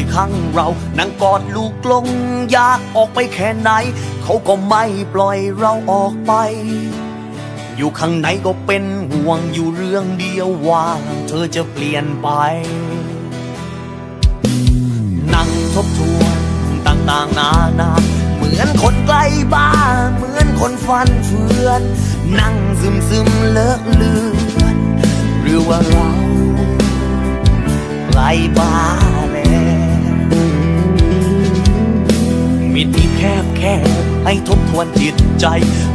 ยังร่างที่เคยขังเรานั่งกอดลูกลงอยากออกไปแค่ไหน เขาก็ไม่ปล่อยเราออกไป อยู่ข้างในก็เป็นห่วงอยู่เรื่องเดียวว่าเธอจะเปลี่ยนไป นั่งทบทวนต่างๆนานาเหมือนคนใกล้บ้านเหมือนคนฟันเฟือน นั่งซึมซึมเลอะเลือน หรือว่าเราใกลบ้าแแคบแคบให้ทบทวนจิตใจ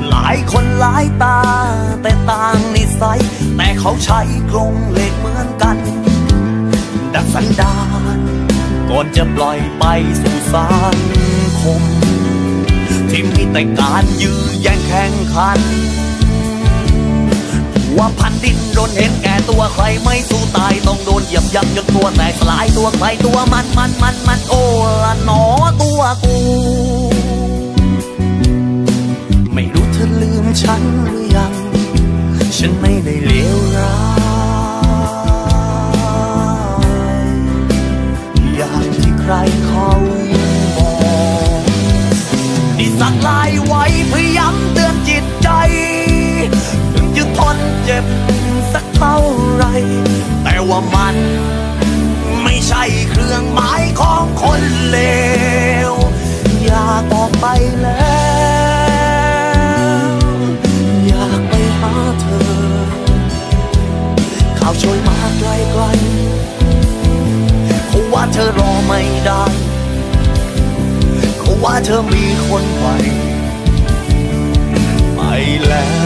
หลายคนหลายตา แต่ต่างนิสัย แต่เขาใช้กรงเหล็กเหมือนกัน ดักสันดานก่อนจะปล่อยไปสู่สังคม ที่มีแต่การยื้อแย่งแข่งขันว่าพันดินโดนเห็นแก่ตัวใครไม่สู้ตายต้องโดนเหยียบย่ำจนตัวแตกสลายตัวใครตัวมันมันมันมันโอ้ละหนอตัวกู ฉันหรือยัง ฉันไม่ได้เลวร้ายอย่างที่ใครเขามองนี่สักลายไว้พยายามเตือนจิตใจ ถึงจะทนเจ็บสักเท่าไร แต่ว่ามันไม่ใช่เครื่องหมายของคนเลว อยากออกไปแล้วาวช่วยมาไกลๆเขาว่าเธอรอไม่ได้เขาว่าเธอมีคนใหม่ไปแล้ว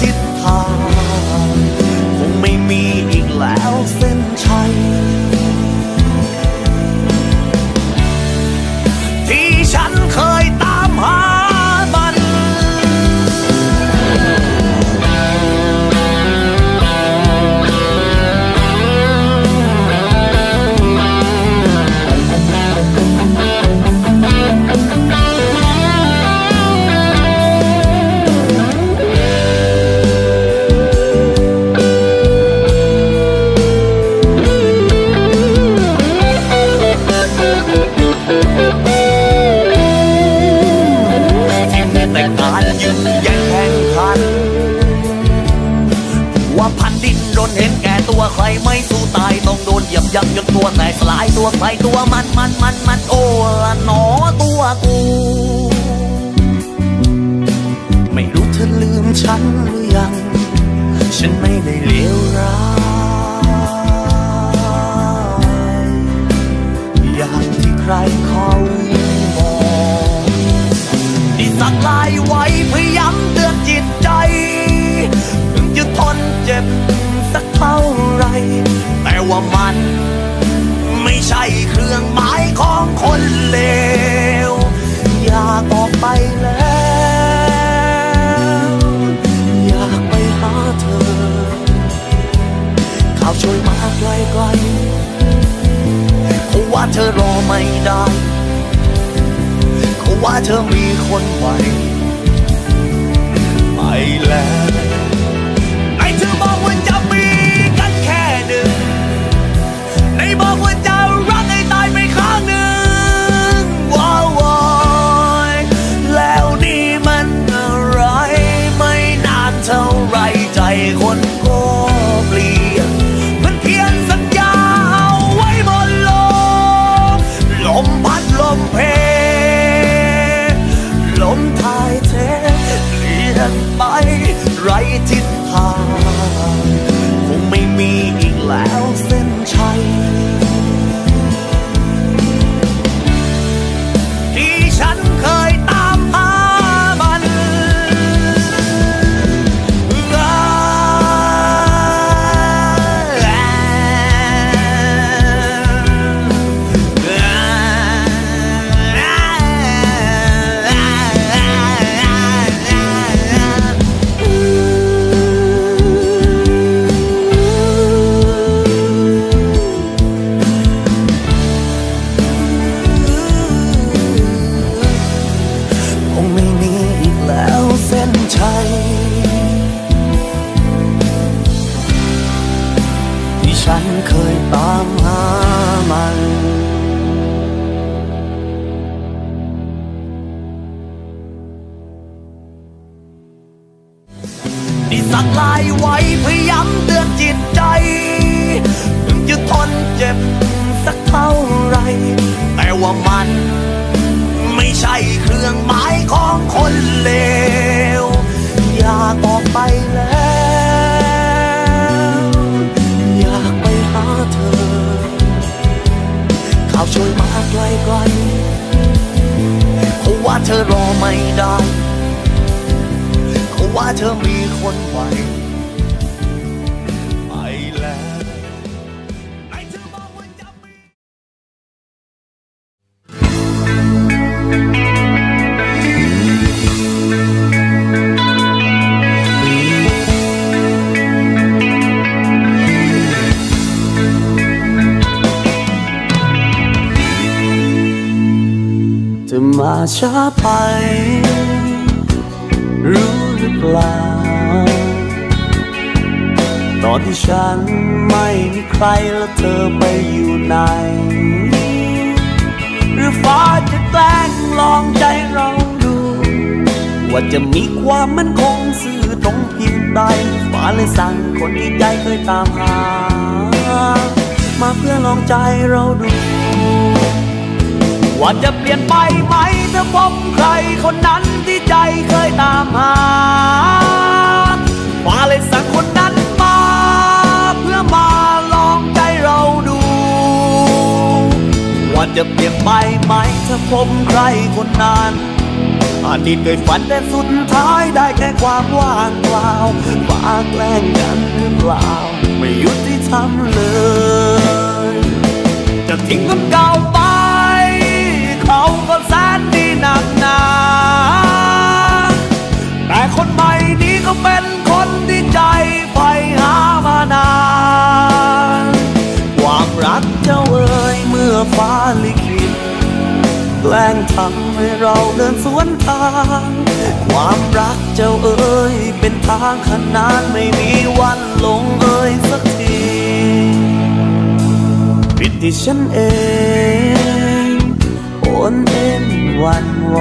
ทิศ ธอรอไม่ได้เขาว่าเธอมีคนใหม่ ไป รู้หรือเปล่า ตอนที่ฉันไม่มีใครแล้วเธอไปอยู่ไหน หรือฟ้าจะแกล้งลองใจเราดู ว่าจะมีความมั่นคงสื่อตรงเพียงใดฟ้าเลยสั่งคนที่ใจเคยตามหา มาเพื่อลองใจเราดู ว่าจะเปลี่ยนไปไหมถ้าพบใครคนนั้นที่ใจเคยตามหามาเลยสั่งคนนั้นมา เพื่อมาลองใจเราดู ว่าจะเปลี่ยนไปไหมถ้าพบใครคนนั้นอดีตเคยฝันแต่สุดท้ายได้แค่ความว่างเปล่าฟ้าแกล้งกันหรือเปล่า ไม่ยุติธรรมเลย จะทิ้งคนเก่าไป ก็เป็นคนที่ใจใฝ่หามานาน ความรักเจ้าเอ๋ยเมื่อฟ้าลิขิตแกล้งทำให้เราเดินสวนทาง ความรักเจ้าเอ๋ยเป็นทางขนานไม่มีวันลงเอ่ยสักทีผิดที่ฉันเองโอนเอ็นวันไหว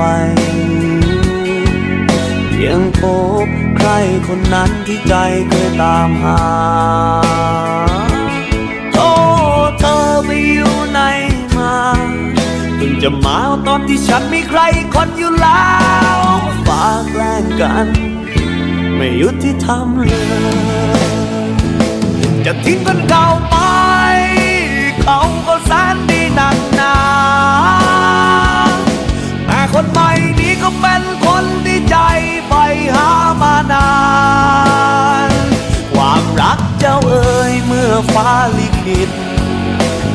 เพียงพบ ใครคนนั้นที่ใจเคยตามหา โอ้เธอไปอยู่ไหนมาเพิ่งจะมาตอนที่ฉันมีใครคนอยู่แล้วฟ้าแกล้งกัน ไม่ยุติธรรมเลย จะทิ้งคนเก่าไป เขาก็แสนดีนักหนาแต่คนใหม่นี้ก็เป็นคนที่ใจใฝ่หา อฟ้าลิขิต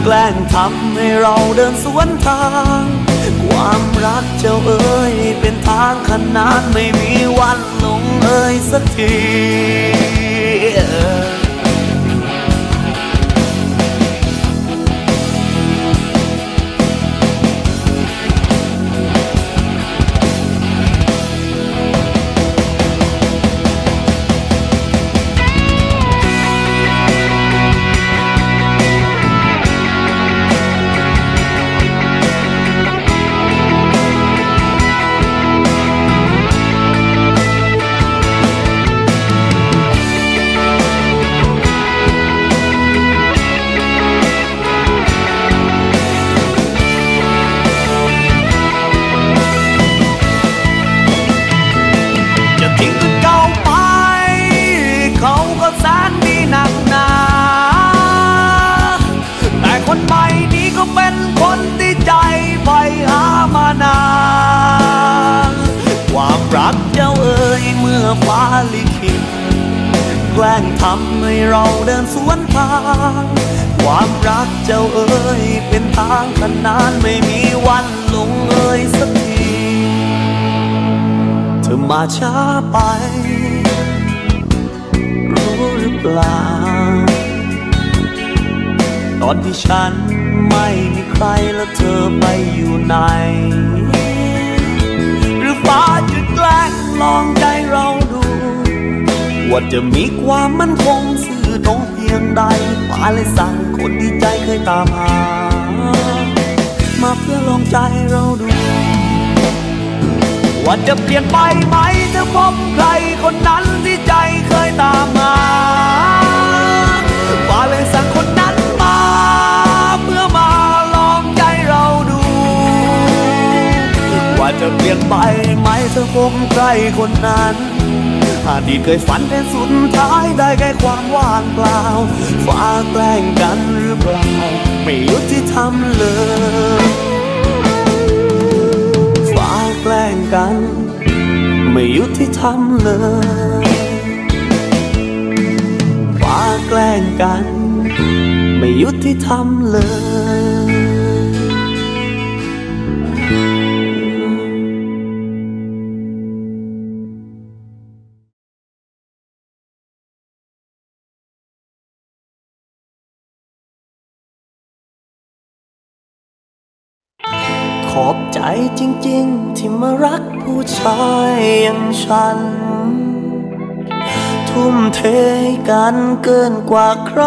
แกล้งทำให้เราเดินสวนทาง ความรักเจ้าเอ๋ยเป็นทางขนานไม่มีวันลงเอ่ยสักที จะมีความมั่นคงสื่อตรงเพียงใดฟ้าเลยสั่งคนที่ใจเคยตามหา มาเพื่อลองใจเราดู ว่าจะเปลี่ยนไปไหมถ้าพบใครคนนั้นที่ใจเคยตามหาฟ้าเลยสั่งคนนั้นมาเพื่อมาลองใจเราดู ว่าจะเปลี่ยนไปไหมถ้าพบใครคนนั้น อดีตเคยฝันแต่สุดท้ายได้แค่ความว่างเปล่าฟ้าแกล้งกันหรือเปล่า ไม่ยุติธรรมเลยฟ้าแกล้งกัน ไม่ยุติธรรมเลยฟ้าแกล้งกัน ไม่ยุติธรรมเลย จริงๆที่มารักผู้ชายอย่างฉัน ทุ่มเทให้กันเกินกว่าใคร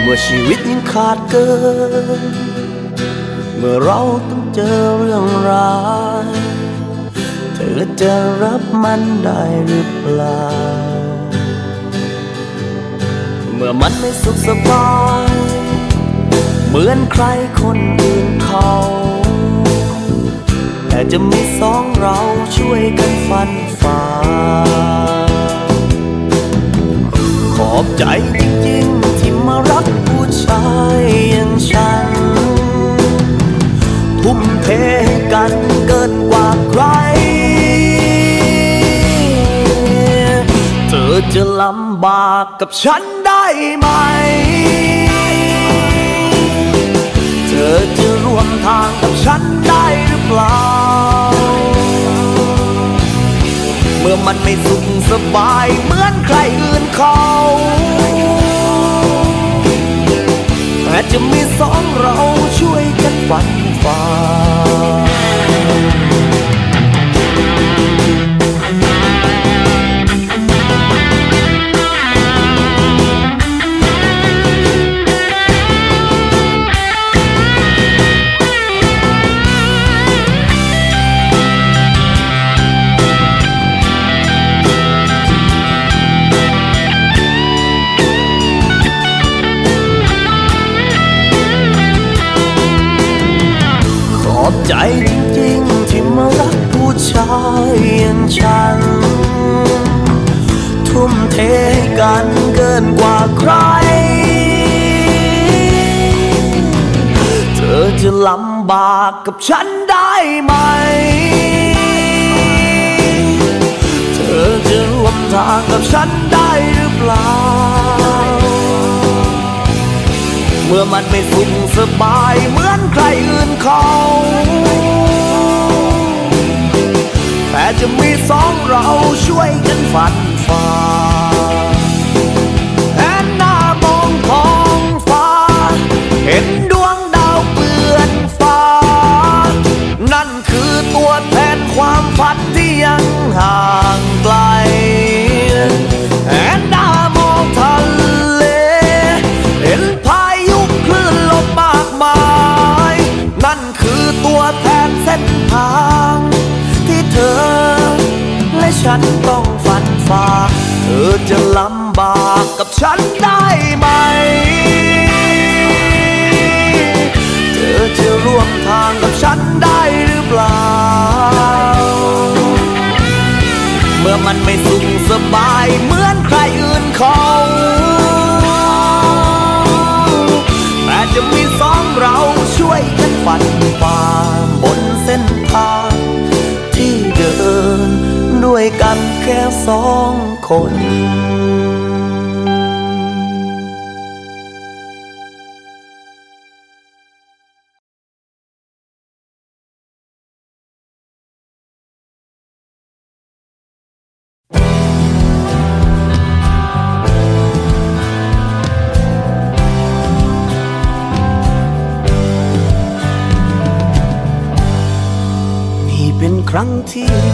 เมื่อชีวิตยังขาดเกิน มื่อเราต้องเจอเรื่องร้าย เธอจะรับมันได้หรือเปล่า เมื่อมันไม่สุขสบาย เหมือนใครคนอื่นเขาแต่จะมีสองเราช่วยกันฟันฝ่าขอบใจจริงๆที่มารักผู้ชายอย่างฉัน ทุ่มเทให้กันเกินกว่าใคร เธอจะลำบากกับฉันได้ไหม เธอจะร่วมทางกับฉันได้หรือเปล่า เมื่อมันไม่สุขสบายเหมือนใครอื่นเขาอาจจะมีสองเราช่วยกันฟัน ฝ่ ใจจริงๆที่มารักผู้ชายอย่างฉัน ทุ่มเทกันเกินกว่าใคร เธอจะลำบากกับฉันได้ไหม เธอจะร่วมทางกับฉันได้หรือเปล่า มื่อมันไม่สุขสบายเหมือนใครอื่นเขาแต่จะมีสองเราช่วยกันฝันฝ่า จะลำบากกับฉันได้ไหม เธอจะร่วมทางกับฉันได้หรือเปล่า เมื่อมันไม่สุขสบายเหมือนใครอื่นเขาแต่จะมีสองเราช่วยกันฟันฝ่า กันแค่สองคนครั้งที่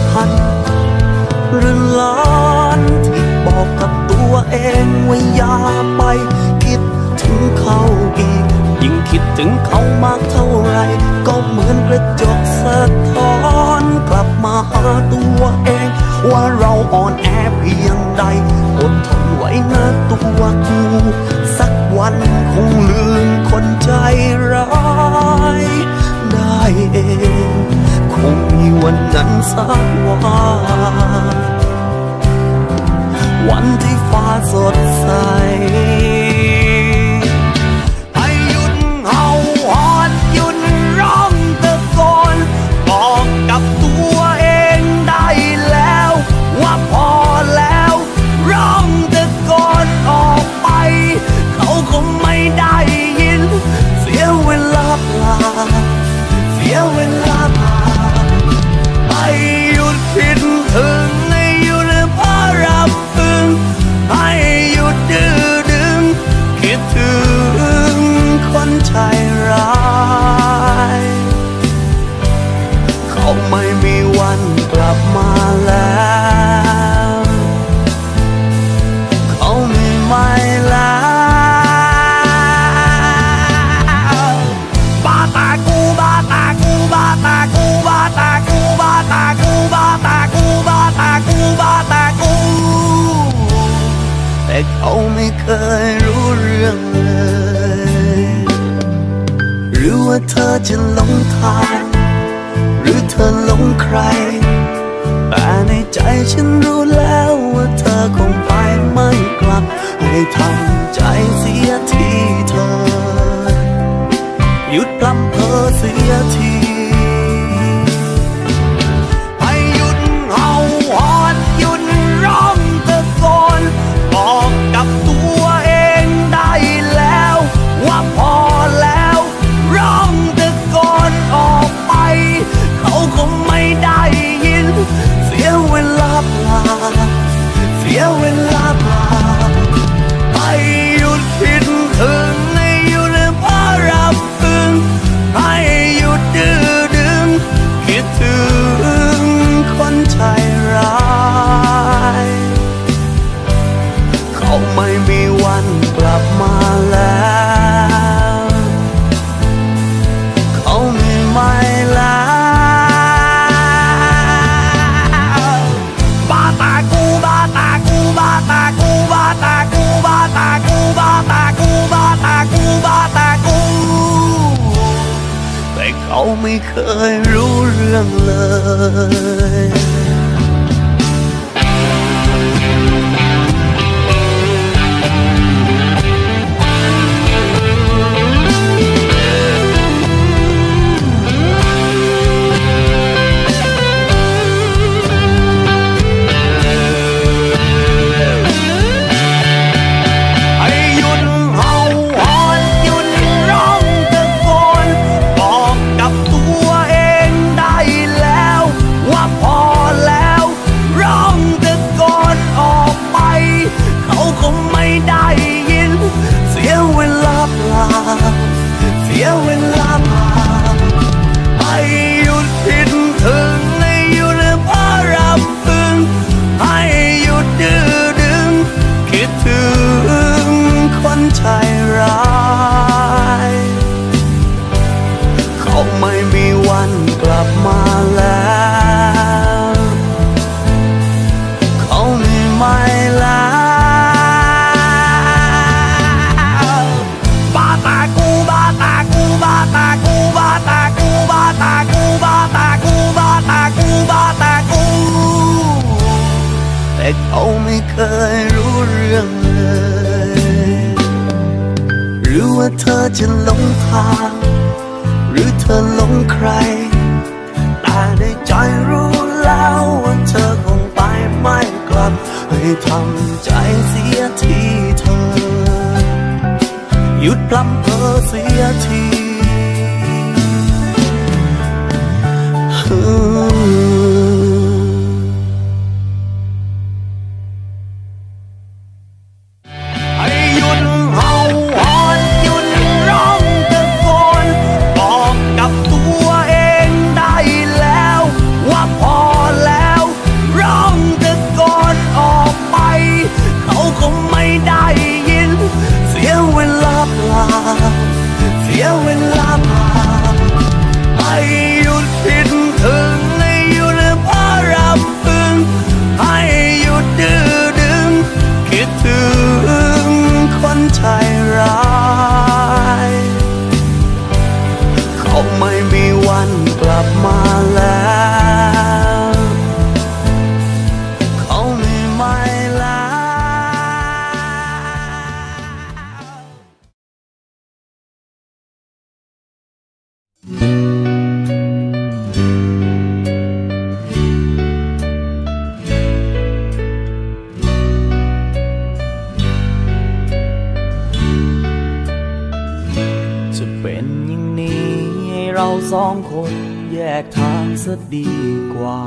ทางเสียดีกว่า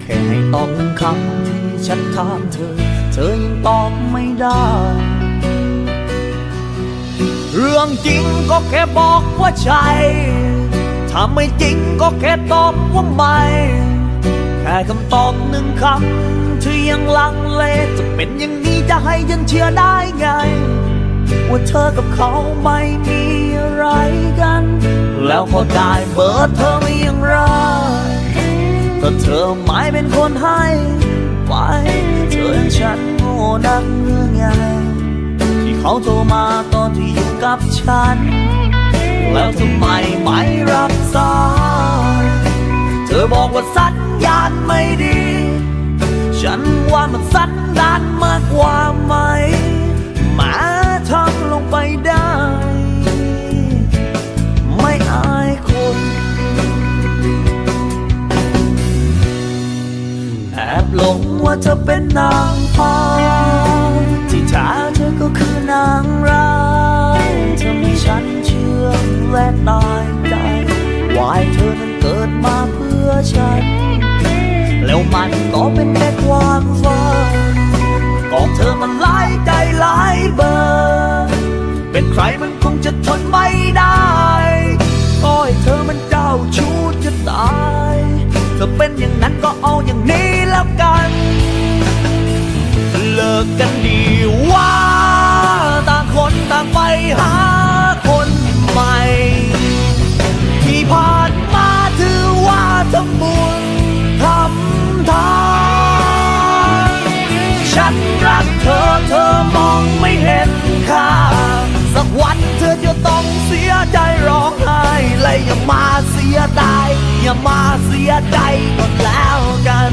แค่ให้ตอบหนึ่งคำที่ฉันถามเธอ เธอยังตอบไม่ได้ เรื่องจริงก็แค่บอกว่าใช่ถ้าไม่จริงก็แค่ตอบว่าไม่ แค่คำตอบหนึ่งคำที่ยังลังเลจะเป็นอย่างนี้จะให้ฉันเชื่อได้ไง ว่าเธอกับเขาไม่มีอะไรกัน แล้วพอได้เบอร์เธอไม่ยังไรก็เธอไม่เป็นคนให้ไปเธอฉันโง่นักเรื่องไงที่เขาโทรมาตอนที่อยู่กับฉัน แล้วทำไมไม่รับสายเธอบอกว่าสัญญาณไม่ดี ฉันว่ามันสันดานมากกว่าไหมแมาทำลงไปได้ อบหลงว่าเธอเป็นนางฟ้าที่แท้เธอก็คือนางร้ายเธอมีฉันเชื่อและตายใจวายเธอนั้นเกิดมาเพื่อฉัน แล้วมันก็เป็นแค่ความฝันกอกเธอมันหลายใจหลายเบอร์เป็นใครมันคงจะทนไม่ได้ก็ให้เธอมันเจ้าชู้จะตาย เธอเป็นอย่างนั้นก็เอาอย่างนี้ แล้วกัน เลิกกันดีว่า ต่างคนต่างไปหาคนใหม่ ที่ผ่านมาถือว่าทำบุญทำทานฉันรักเธอเธอมองไม่เห็นค่า สักวันเธอจะต้องเสียใจร้องไห้และอย่ามาเสียดายอย่ามาเสียใจก็แล้วกัน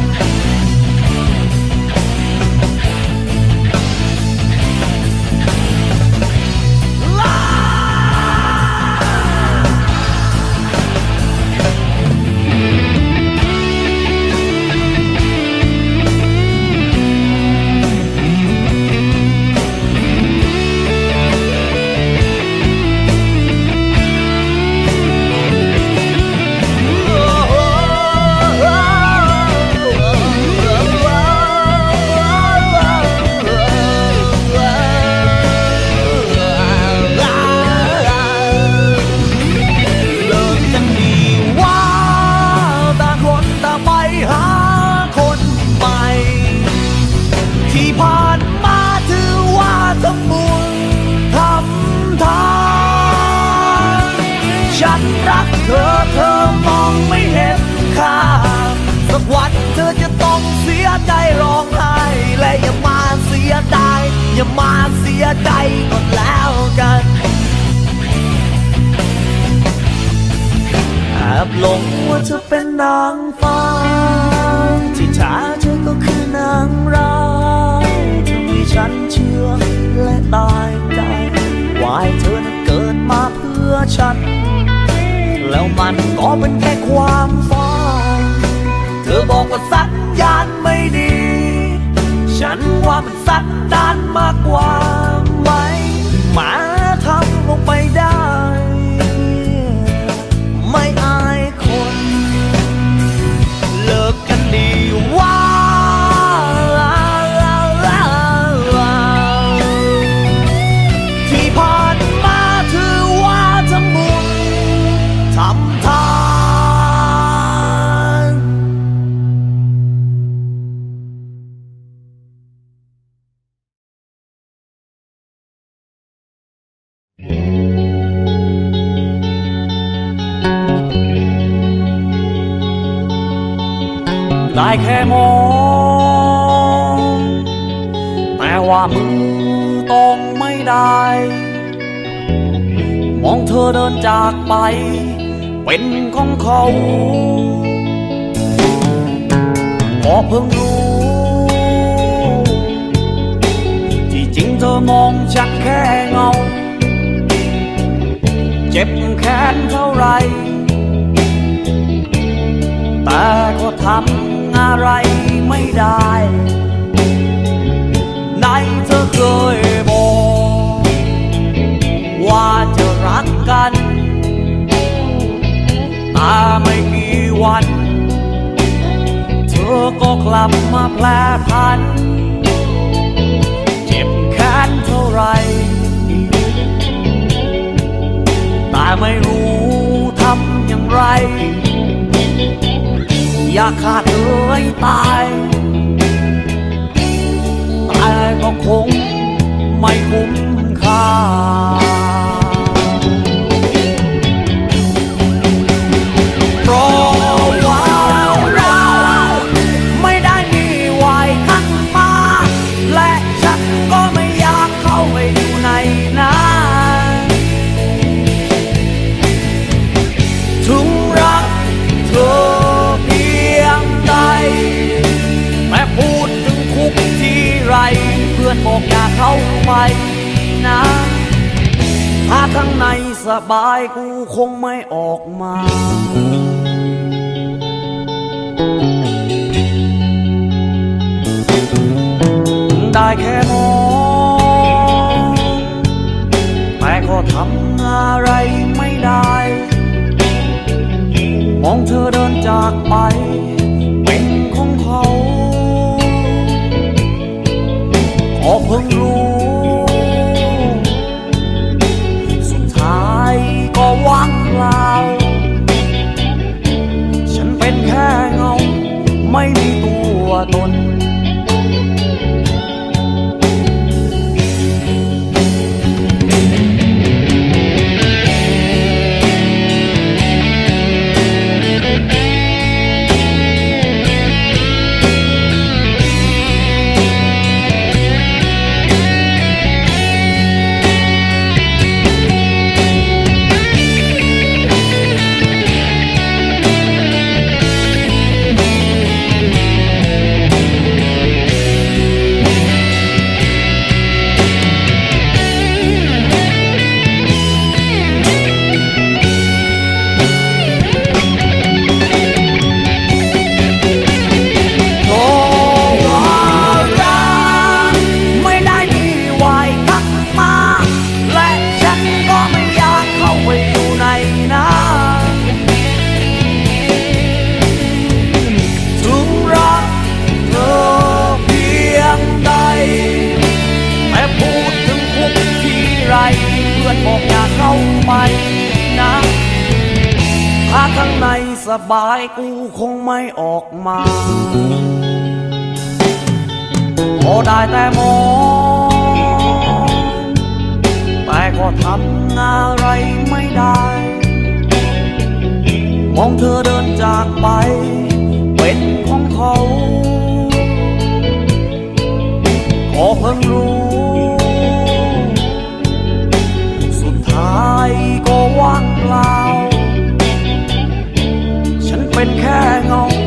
ที่ผ่านมาถือว่าทำบุญทำทานฉันรักเธอเธอมองไม่เห็นค่าสักวันเธอจะต้องเสียใจร้องไห้และอย่ามาเสียดายอย่ามาเสียใจก็แล้วกันแอบหลงว่าเธอเป็นนางฟ้าที่แท้ ก็คือนางร้ายทำให้ฉันเชื่อและตายใจวาให้เธอนั้นเกิดมาเพื่อฉัน แล้วมันก็เป็นแค่ความฝันเธอบอกว่าสัญญาณไม่ดี ฉันว่ามันสันดานมากกว่าไหมหมาทำลงไปได้ แค่มอง แต่ว่ามือต้องไม่ได้ มองเธอเดินจากไป เป็นของเขาพอเพิ่งรู้ ที่จริงเธอมองฉันแค่เงา เจ็บแค้นเท่าไร แต่ก็ทำ อะไรไม่ได้ไหนเธอเคยบอกว่าจะรักกันแต่ไม่กี่วัน เธอก็กลับมาแพร่พัน เจ็บแค้นเท่าไรแต่ไม่รู้ทำอย่างไร อยากขาดเลยตายตายก็คงไม่คุ้มค่าเพราะว่า อนบอกอย่าเข้าไปนะถ้าข้างในสบายกูคงไม่ออกมาได้แค่มองแต่ก็ทำอะไรไม่ได้ มองเธอเดินจากไป เป็นของเขา 好อง บายกูคงไม่ออกมาพอได้แต่มองแต่ก็ทำอะไรไม่ได้ มองเธอเดินจากไป เป็นของเขาก็เพิ่งรู้ เป็นแค่เงา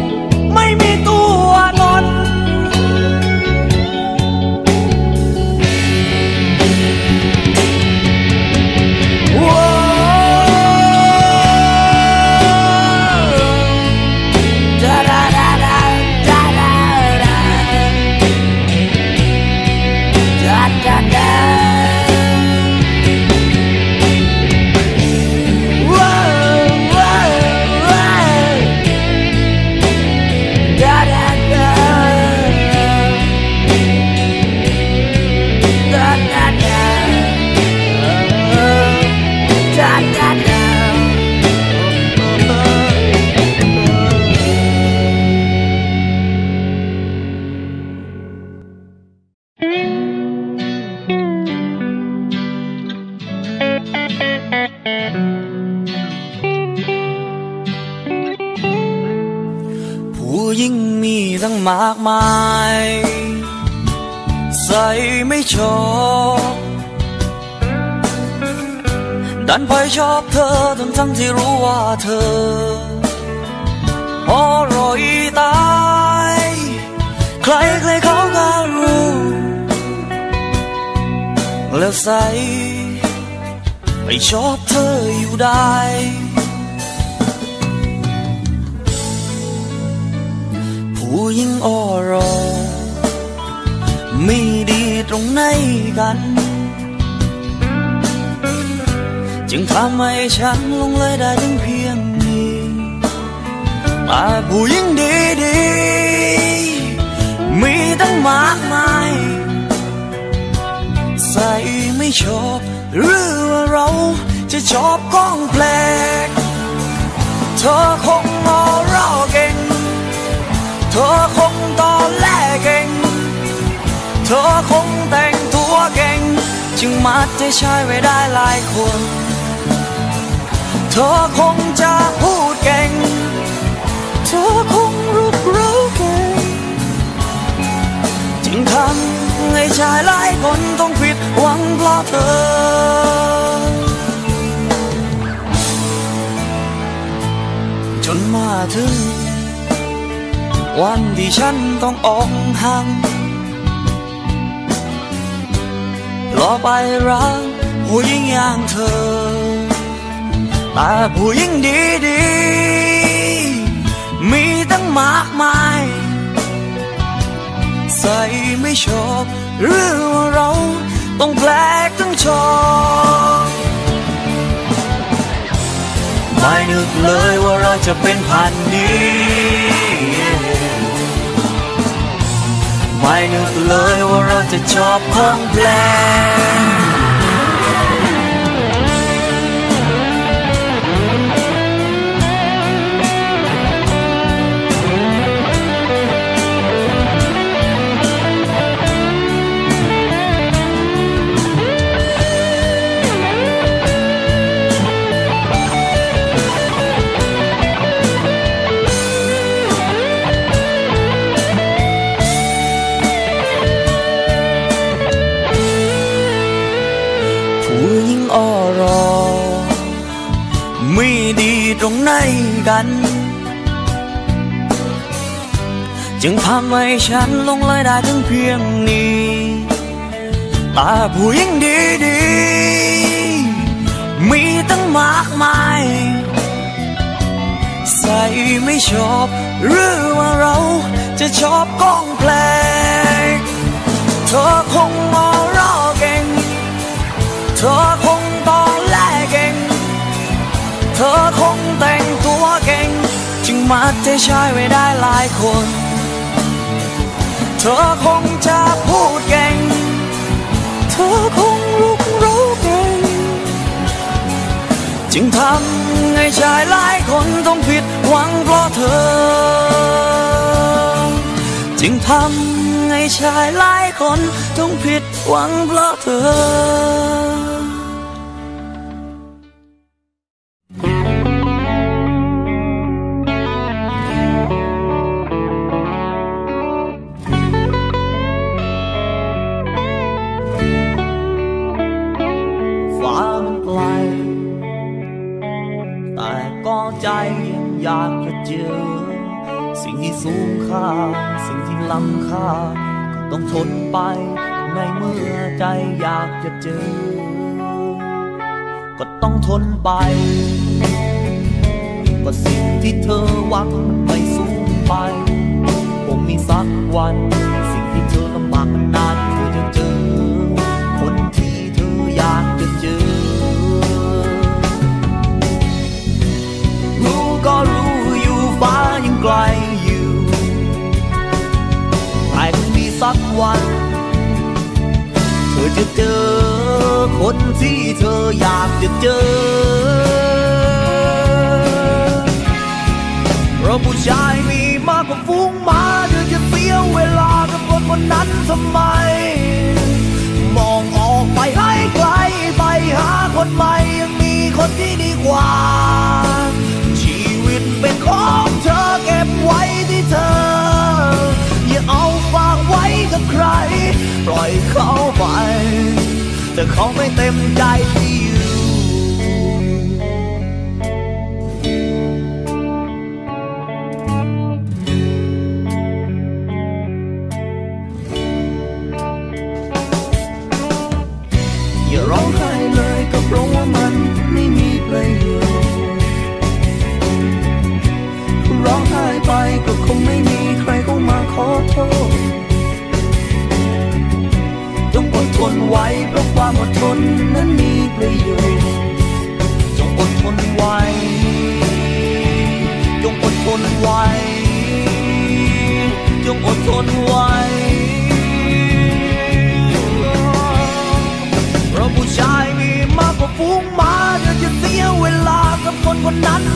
มากมาย ใส่ไม่ชอบ ดันไปชอบเธอทั้งทั้งที่รู้ว่าเธออร่อยตาย ใครใครเขาก็รู้ แล้วใส่ไปชอบเธออยู่ได้ หญิงอรอมีดีตรงไหนกัน จึงทำให้ฉันลงเลยได้ถึงเพียงนี้แต่ผู้หญิงดีดีมีตั้งมากมาย ใส่ไม่ชอบหรือว่าเราจะชอบก้องแปลก เธอคงงอเราเก เธอคงตอแลเก่ง เธอคงแต่งตัวเก่ง จึงมัดจะใช้ไว้ได้หลายคน เธอคงจะพูดเก่ง เธอคงรู้รู้เก่ง จึงทำให้ชายหลายคนต้องผิดหวังเพราะเธอจนมาถึง วันที่ฉันต้องออกห่างรอไปรักผู้หญิงอย่างเธอ แต่ผู้หญิงดีๆมีตั้งมากมาย ใส่ไม่ชอบหรือว่าเราต้องแปลกต้องชอบไม่นึกเลยว่าเราจะเป็นพันนี้ ไม่นึกเลยว่าเราจะชอบของแปลง ตรงไหนกัน จึงทำให้ฉันลงเลยได้ถึงเพียงนี้แต่ผู้หญิงดีดีๆมีตั้งมากมาย ใส่ไม่ชอบ หรือว่าเราจะชอบก้องแปลกเธอคงมองราเก่ง เธอคงตอแหลเก่ง เธอคง มัดใจชายไว้ได้หลายคน เธอคงจะพูดเก่ง เธอคงรู้รู้เก่ง จึงทำให้ชายหลายคนต้องผิดหวังเพราะเธอ จึงทำให้ชายหลายคนต้องผิดหวังเพราะเธอ ไป ในเมื่อใจอยากจะเจอ ก็ต้องทนไป ก็สิ่งที่เธอหวังมันไม่สูงไปคงมีสักวัน สิ่งที่เธอลำบากมันนานเธอจะเจอ คนที่เธออยากจะเจอ รู้ก็รู้อยู่ฟ้ายังไกล สักวัน เธอจะเจอคนที่เธออยากจะเจอ เพราะผู้ชายมีมากกว่าฟุ้งมาเธอจะเสียเวลากับคนคนนั้นทำไม มองออกไปให้ไกลไปหาคนใหม่ยังมีคนที่ดีกว่า ชีวิตเป็นของเธอเก็บไว้ที่เธอ เอาฝากไว้กับใคร ปล่อยเขาไป แต่เขาไม่เต็มใจที่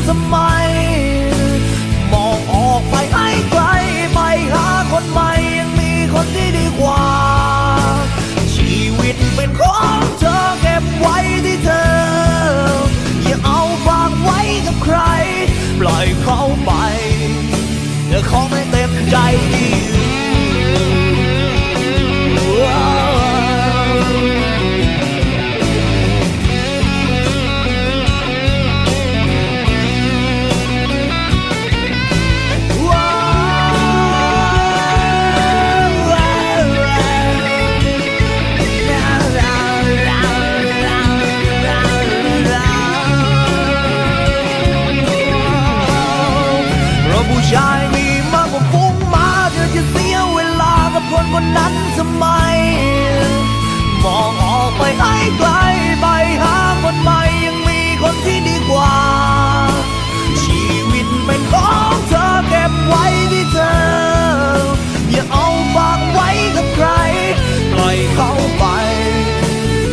ทำไม มองออกไปให้ไกลไปหาคนใหม่ยังมีคนที่ดีกว่า ชีวิตเป็นของเธอเก็บไว้ที่เธอ อย่าเอาฝากไว้กับใคร ปล่อยเขาไปเธอเขาไม่เต็มใจดี กับคนนั้นทำไม มองออกไปให้ไกลไปหาคนใหม่ยังมีคนที่ดีกว่า ชีวิตเป็นของเธอเก็บไว้ที่เธอ อย่าเอาฝากไว้กับใคร ปล่อยเขาไป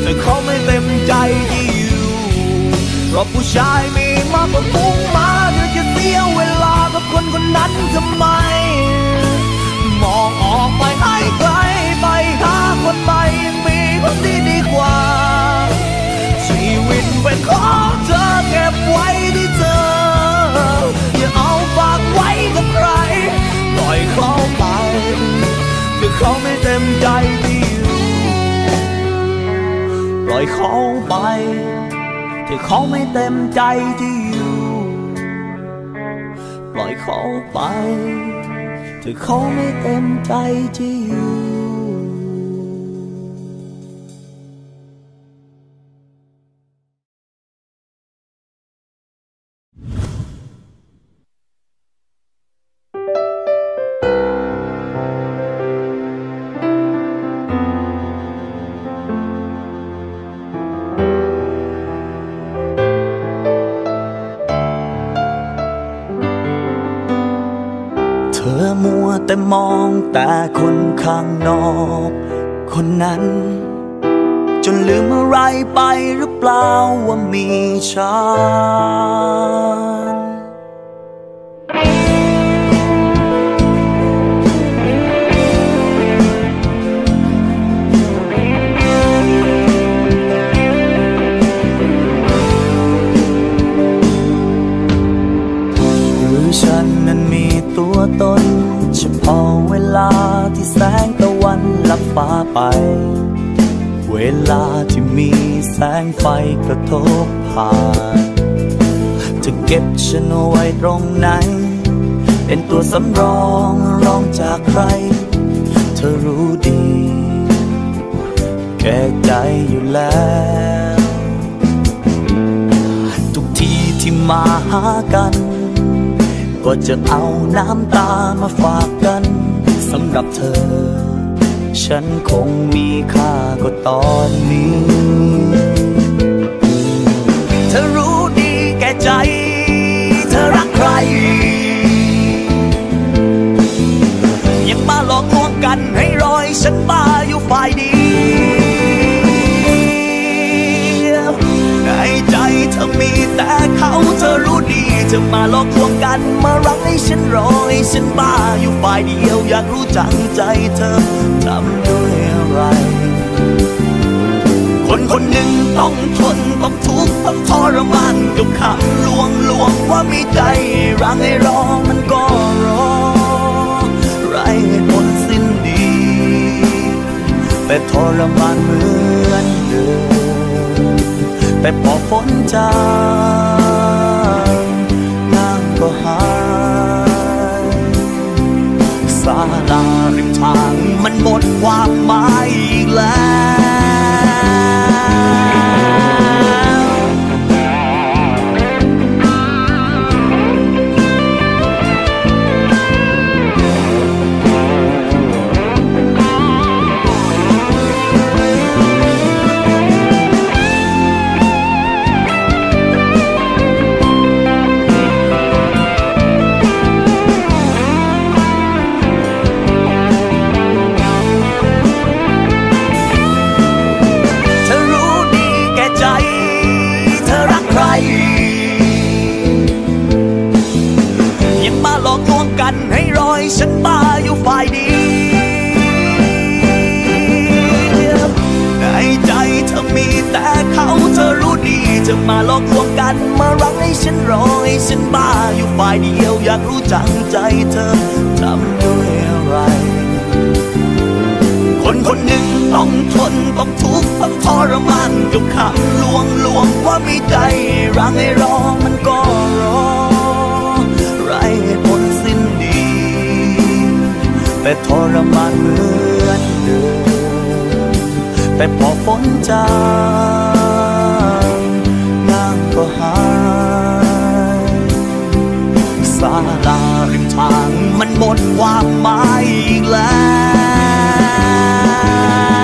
แต่เขาไม่เต็มใจที่อยู่เพราะผู้ชายมีมากกว่าฟุ้งมาเธอจะเสียเวลากับคนคนนั้นทำไม ออกไปให้ไกลไปหาคนใหม่มีคนที่ดีกว่า ชีวิตเป็นของเธอเก็บไว้ที่เธอ อย่าเอาฝากไว้กับใคร ปล่อยเขาไปถ้าเขาไม่เต็มใจที่อยู่ปล่อยเขาไปถ้าเขาไม่เต็มใจที่อยู่ ปล่อยเขาไป ถ้าเขาไม่เต็มใจที่ ใจอยู่แล้ว ทุกทีที่มาหากัน ก็จะเอาน้ำตามาฝากกันสำหรับเธอ ฉันคงมีค่าก็ตอนนี้ เธอรู้ดีแก่ใจ เธอรักใคร ยังมาหลอกลวงกันให้รอยฉันบ้าอยู่ฝ่ายเดียว จเธอมีแต่เขาเธอรู้ดีจะมาหลอกลวงกัน มารักให้ฉันรอให้ฉันบ้าอยู่ฝ่ายเดียวอยากรู้จังใจเธอทำด้วยอะไร คนคนหนึ่งต้องทนต้องทุกข์ต้องทรมานกับคำลวงลวงว่ามีใจรักให้รอมันก็รอไรเหตุผลสิ้นดี แต่ทรมานเหมือนเดิม แต่พอฝนจางน้ำก็หายสาลาริมทางมันหมดความหมายอีกแล้ว จะมาหลอกลวงกัน มารักให้ฉันรอให้ฉันบ้าอยู่ฝ่ายเดียวอยากรู้จังใจเธอทำด้วยอะไร คนคนหนึ่งต้องทนต้องทุกข์ต้องทรมานกับคำลวงลวงว่ามีใจรังให้รอมันก็รอไรผลสิ้นดี แต่ทรมานเหมือนเดิมแต่พอฝนจาง ก็หายศาลาริมทางมันหมดความหมายอีกแล้ว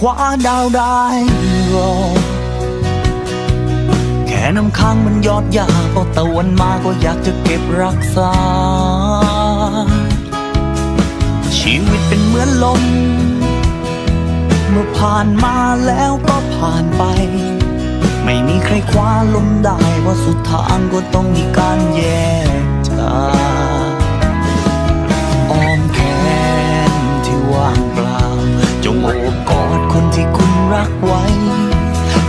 คว้าดาวได้หรอแค่น้ำค้างมันยอดยาพอตะวันมาก็อยากจะเก็บรักษา ชีวิตเป็นเหมือนลม เมื่อผ่านมาแล้วก็ผ่านไป ไม่มีใครคว้าลมได้ว่าสุดทางก็ต้องมีการแย โอบกอดคนที่คุณรักไว้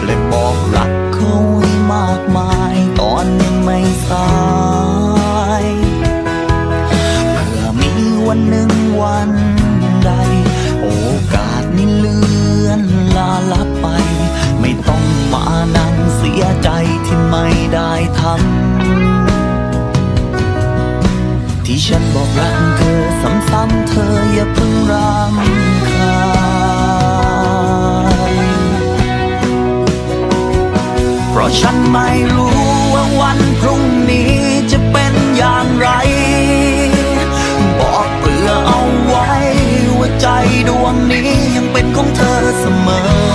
และบอกรักเขาให้มากมาย ตอนยังไม่สายเพื่อมีวันหนึ่งวันใด โอกาสนี้เลื่อนลาลับไป ไม่ต้องมานั่งเสียใจที่ไม่ได้ทำที่ฉันบอกรักเธอซ้ำๆเธออย่าเพิ่งรำคาญ ฉันไม่รู้ว่าวันพรุ่งนี้จะเป็นอย่างไร บอกเพื่อเอาไว้ว่าใจดวงนี้ยังเป็นของเธอเสมอ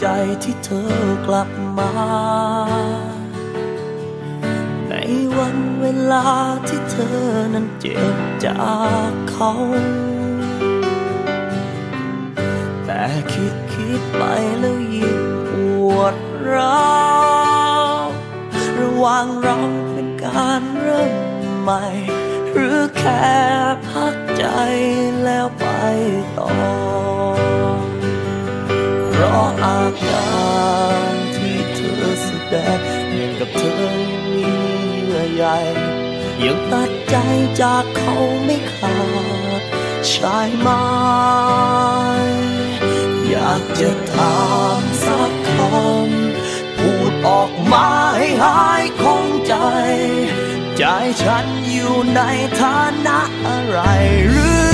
ใจที่เธอกลับมา ในวันเวลาที่เธอนั้นเจ็บจากเขา แต่คิดคิดไปแล้วยิ่งปวดร้าวระหว่างเราเป็นการเริ่มใหม่ หรือแค่พักใจแล้วไปต่อ ราะอาการที่เธอแสดงเหมือนกับเธอยังมีเยื่อใยยังตัดใจจากเขาไม่ขาดใช่ไหมอยากจะถามสักคำพูดออกมาให้หายคงใจ ใจฉันอยู่ในฐานะอะไรหรือ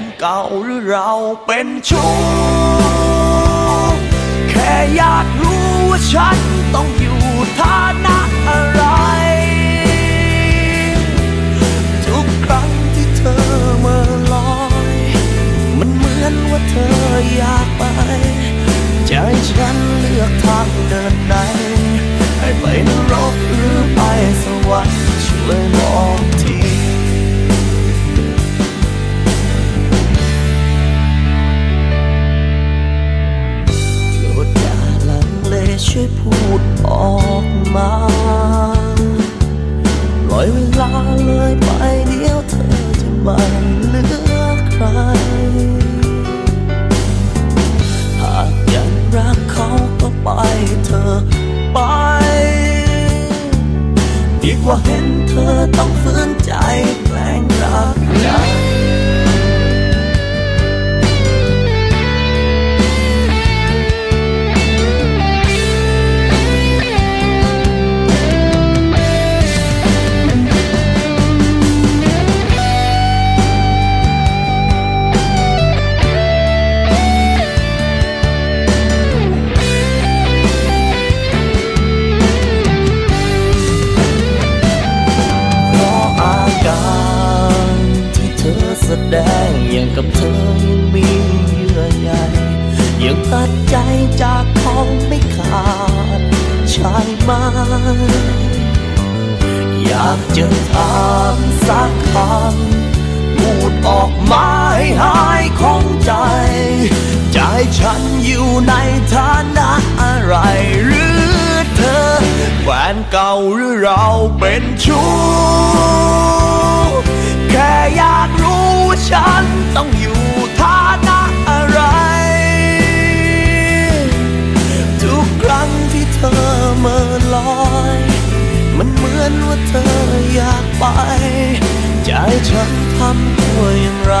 นเก่าหรือเราเป็นชู้แค่อยากรู้ว่าฉันต้องอยู่ฐานะอะไร ทุกครั้งที่เธอเมื่อลอย มันเหมือนว่าเธออยากไปใจฉันเลือกทางเดินไหนให้ไปนรกหรือไปสวรรค์ช่วยบอกที ช่วยพูดออกมาปล่อยเวลาเลยไปเดียวเธอจะไม่เหลือใคร หากยังรักเขาก็ไปเธอไป ดีกว่าเห็นเธอต้องฝืนใจแกล้งรักใจ แสดงอย่างกับเธอยังมีเยื่อใยยังตัดใจจากเขาไม่ขาดใช่ไหมอยากจะถามสักคำพูดออกมาให้หายของใจ ใจฉันอยู่ในฐานะอะไรหรือเธอ แฟนเก่าหรือเราเป็นชู้แค่อยากรู้ว่า ฉันต้องอยู่ฐานะอะไร ทุกครั้งที่เธอเมื่อลอย มันเหมือนว่าเธออยากไป ใจฉันทำตัวอย่างไร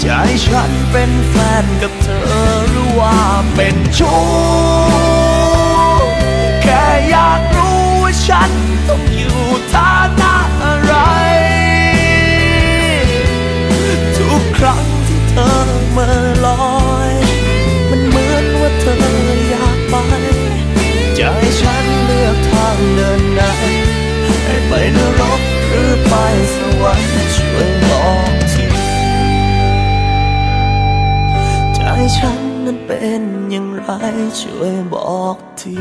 ใจฉันเป็นแฟนกับเธอหรือว่าเป็นชู้แค่อยากรู้ว่าฉันต้องอยู่ ไปนรกหรือไปสวรรค์ช่วยบอกทีใจฉันนั้นเป็นอย่างไรช่วยบอกที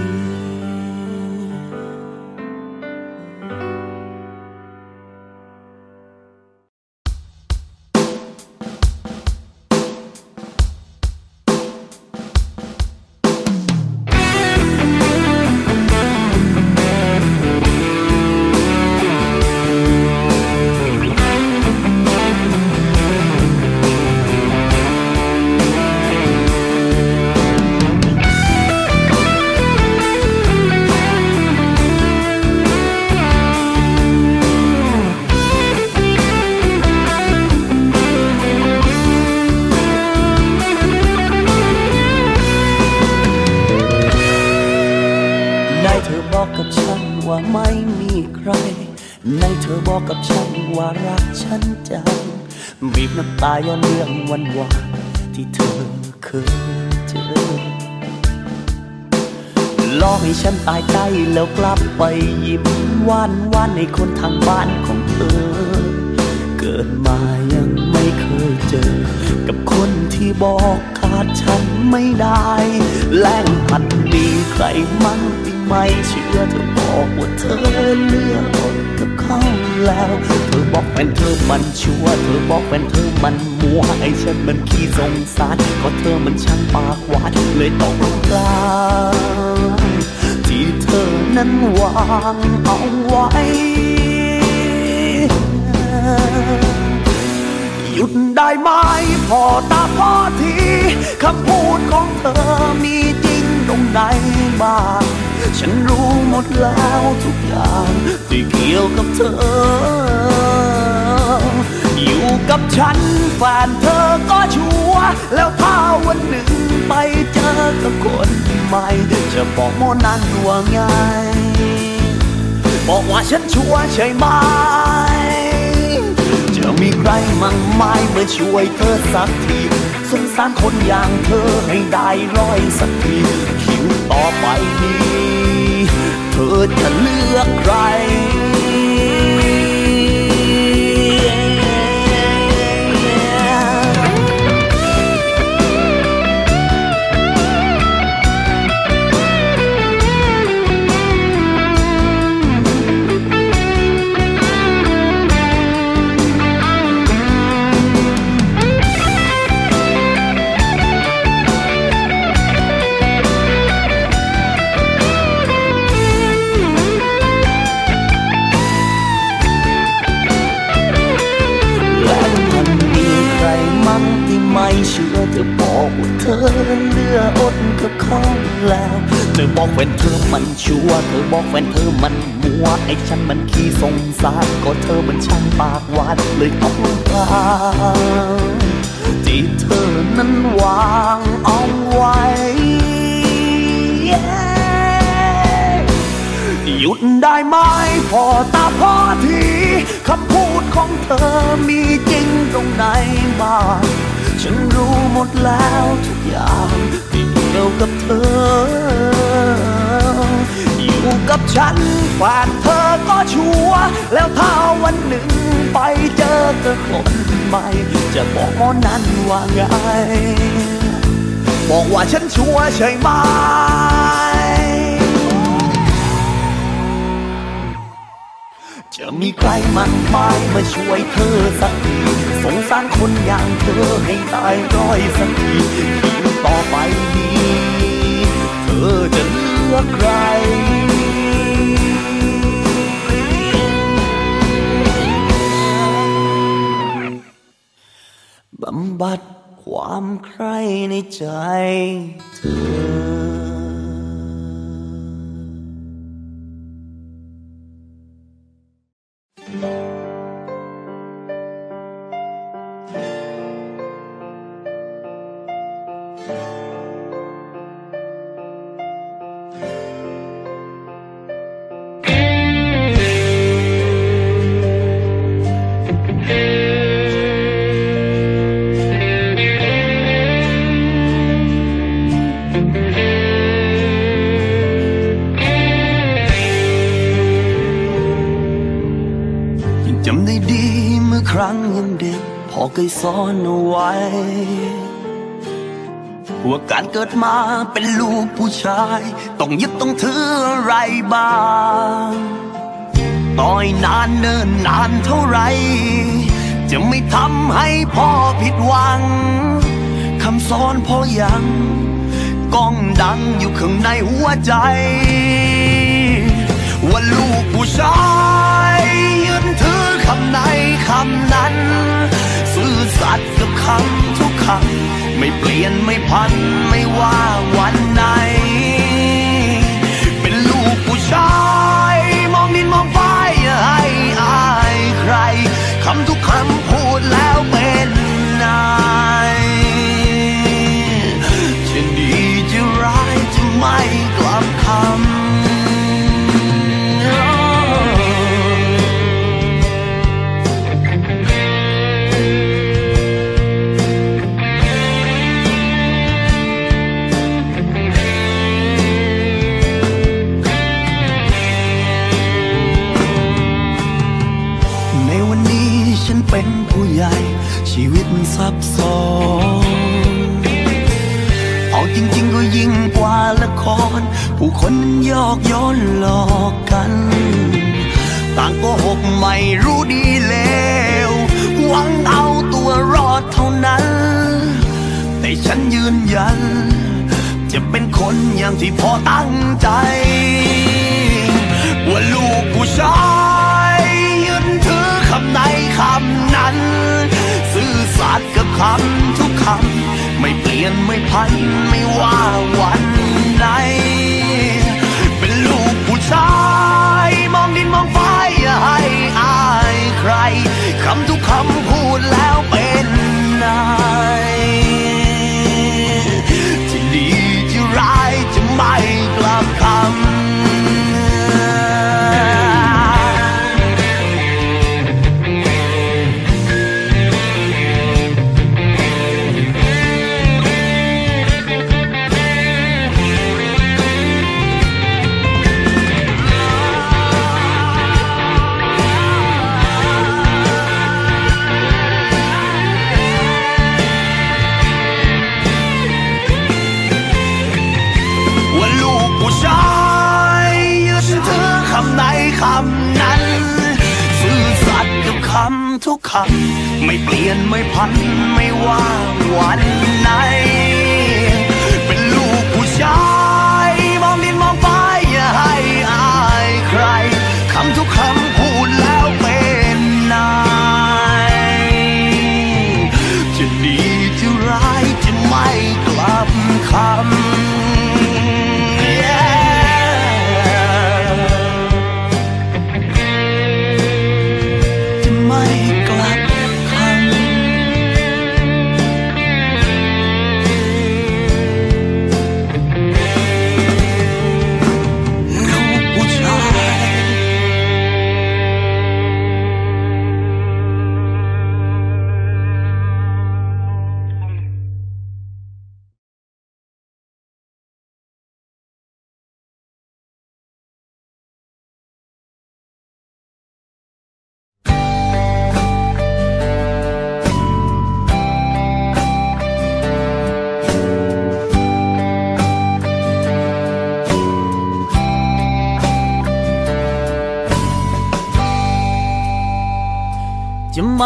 แฟนเธอก็ชัวร์แล้วถ้าวันหนึ่งไปเจอกับคนใหม่ จะบอกโมนั้นว่าไง บอกว่าฉันชัวร์ใช่ไหม จะมีใครมั่งไม้มาช่วยเธอสักทีสงสารคนอย่างเธอให้ได้ร้อยสักทีคิวต่อไปนี้ เธอจะเลือกใคร อ้ฉันมันขี้สงสารก็เธอมันช่างปากหวานเลยต้องกลางที่เธอนั้นวางเอาไว้ หยุดได้ไหมพอตาพอทีคำพูดของเธอมีจริงตรงไหนบ้างฉันรู้หมดแล้วทุกอย่างที่เกี่ยวกับเธอ กับฉันแฟนเธอก็ชัวร์แล้วถ้าวันหนึ่งไปเจอกับคนใหม่ จะบอกหมอนั้นว่าไง บอกว่าฉันชัวร์ใช่ไหมจะมีใครมันไม้มาช่วยเธอสักทีสงสารคนอย่างเธอให้ตายร้อยสักทีคิวต่อไปนี้ เธอจะเลือกใคร ในใจเธอ การเกิดมาเป็นลูกผู้ชาย ต้องยึดต้องถืออะไรบ้างต่อยนานเนินนานเท่าไร จะไม่ทำให้พ่อผิดหวังคำสอนพ่อยังก้องดังอยู่ข้างในหัวใจ ว่าลูกผู้ชายยืนถือคำไหนคำนั้น ซื่อสัตย์กับคำทุกคำ ไม่เปลี่ยนไม่พันไม่ว่าวันไหน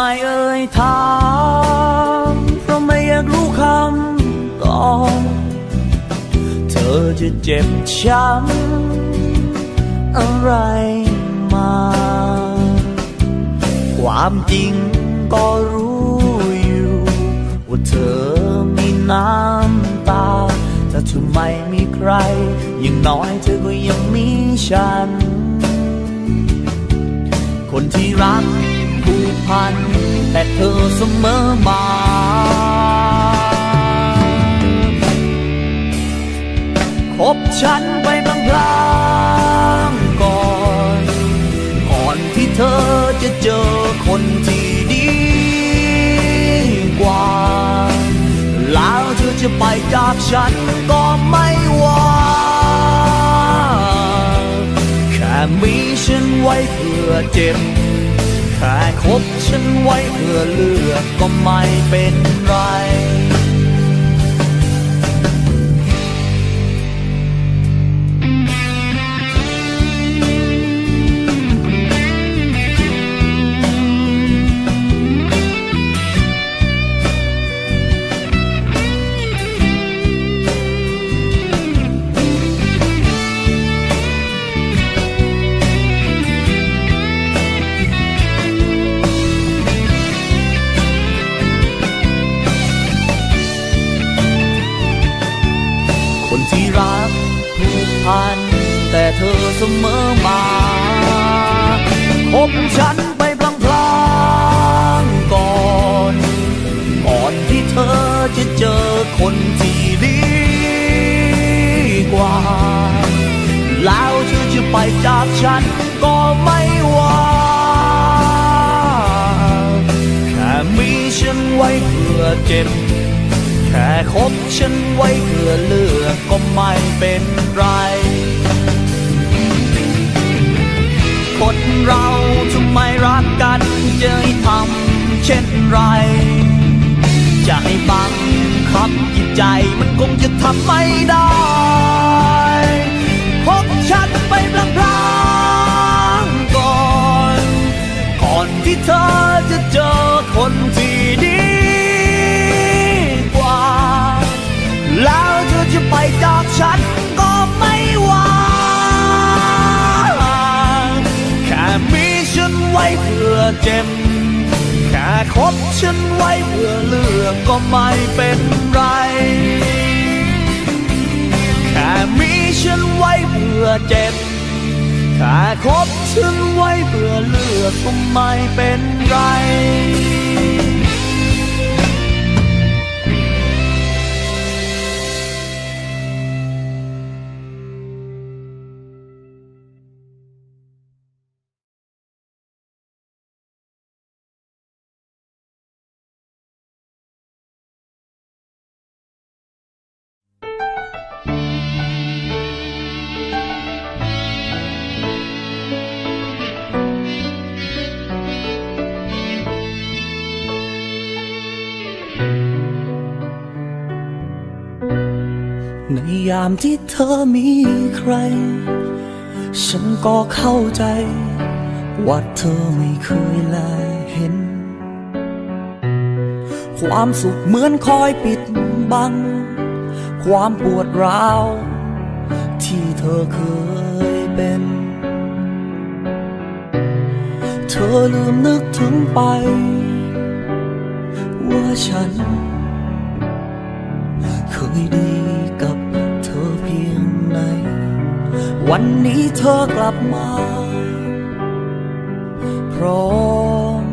ไม่เอ่ยถามเพราะไม่อยากรู้คำตอบเธอจะเจ็บช้ำอะไรมา ความจริงก็รู้อยู่ ว่าเธอมีน้ำตา แต่เธอไม่มีใคร อย่างน้อยเธอก็ยังมีฉัน คนที่รัก พัน แต่เธอเสมอมาคบฉันไปพลางๆก่อน ก่อนที่เธอจะเจอคนที่ดีกว่า แล้วเธอจะไปจากฉันก็ไม่ว่าแค่มีฉันไว้เพื่อเจ็บ แค่คบฉันไว้เพื่อเลือกก็ไม่เป็นไร คบฉันไปพลางๆก่อน ก่อนที่เธอจะเจอคนที่ดีกว่า แล้วเธอจะไปจากฉันก็ไม่ว่าแค่มีฉันไว้เพื่อเจ็บ แค่คบฉันไว้เพื่อเลือกก็ไม่เป็นไร คนเราทำไมรักกันจะให้ทำเช่นไร จะให้บังคับจิตใจมันคงจะทำไม่ได้พบฉันไปพลางๆก่อน ก่อนที่เธอจะเจอคนที่ดีกว่า แล้วเธอจะไปจากฉันก็ไม่ว่า ว้เพื่อเจ็บแค่คบฉันไว้เพื่อเลือกก็ไม่เป็นไร แค่มีฉันไว้เพื่อเจ็บแค่คบฉันไว้เพื่อเลือกก็ไม่เป็นไร ยามที่เธอมีใคร ฉันก็เข้าใจ ว่าเธอไม่เคยแลเห็น ความสุขเหมือนคอยปิดบัง ความปวดร้าว ที่เธอเคยเป็น เธอลืมนึกถึงไป ว่าฉัน เคยดี วันนี้เธอกลับมา พร้อม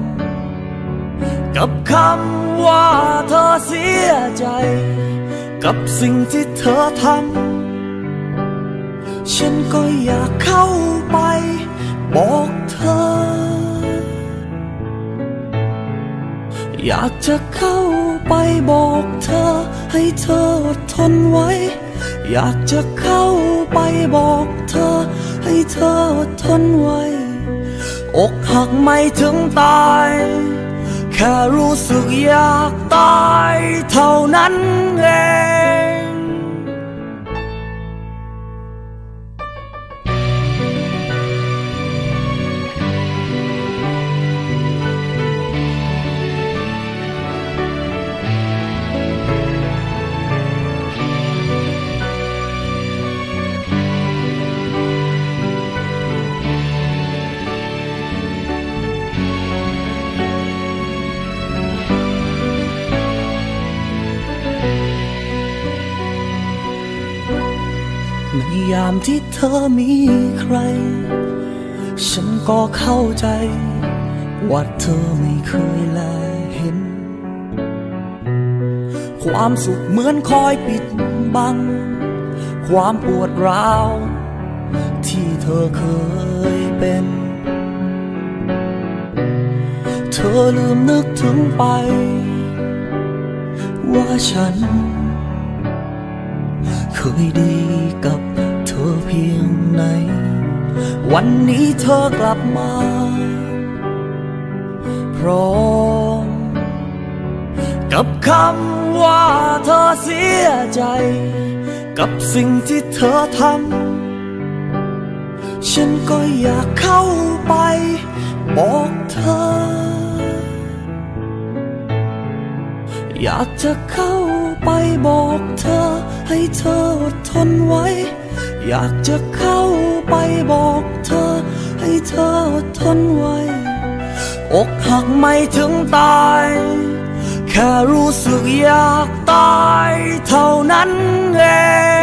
กับคำว่าเธอเสียใจ กับสิ่งที่เธอทำ ฉันก็อยากเข้าไป บอกเธอ อยากจะเข้าไปบอกเธอ ให้เธออดทนไว้ อยากจะเข้าไปบอกเธอ ให้เธอทนไว้ อกหักไม่ถึงตาย แค่รู้สึกอยากตายเท่านั้นเอง ที่เธอมีใคร ฉันก็เข้าใจ ว่าเธอไม่เคยแลเห็น ความสุขเหมือนคอยปิดบัง ความปวดร้าว ที่เธอเคยเป็น เธอลืมนึกถึงไป ว่าฉัน เคยดีกับ เพียงไหน วันนี้เธอกลับมา พร้อม กับคำว่าเธอเสียใจ กับสิ่งที่เธอทำ ฉันก็อยากเข้าไป บอกเธอ อยากจะเข้าไปบอกเธอให้เธอทนไว้ อยากจะเข้าไปบอกเธอ ให้เธอทนไว้ อกหักไม่ถึงตาย แค่รู้สึกอยากตายเท่านั้นเอง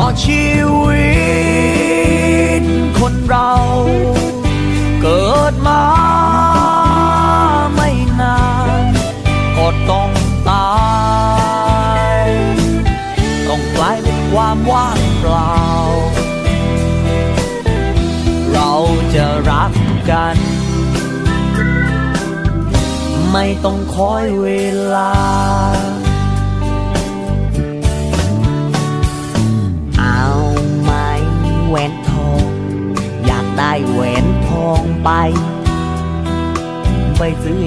ราะชีวิตคนเราเกิดมาไม่นานก็ต้องตาย ต้องกลายเป็นความว่างเปล่า เราจะรักกัน ไม่ต้องคอยเวลาเอา ได้แหวนทองไป ไปซื้อ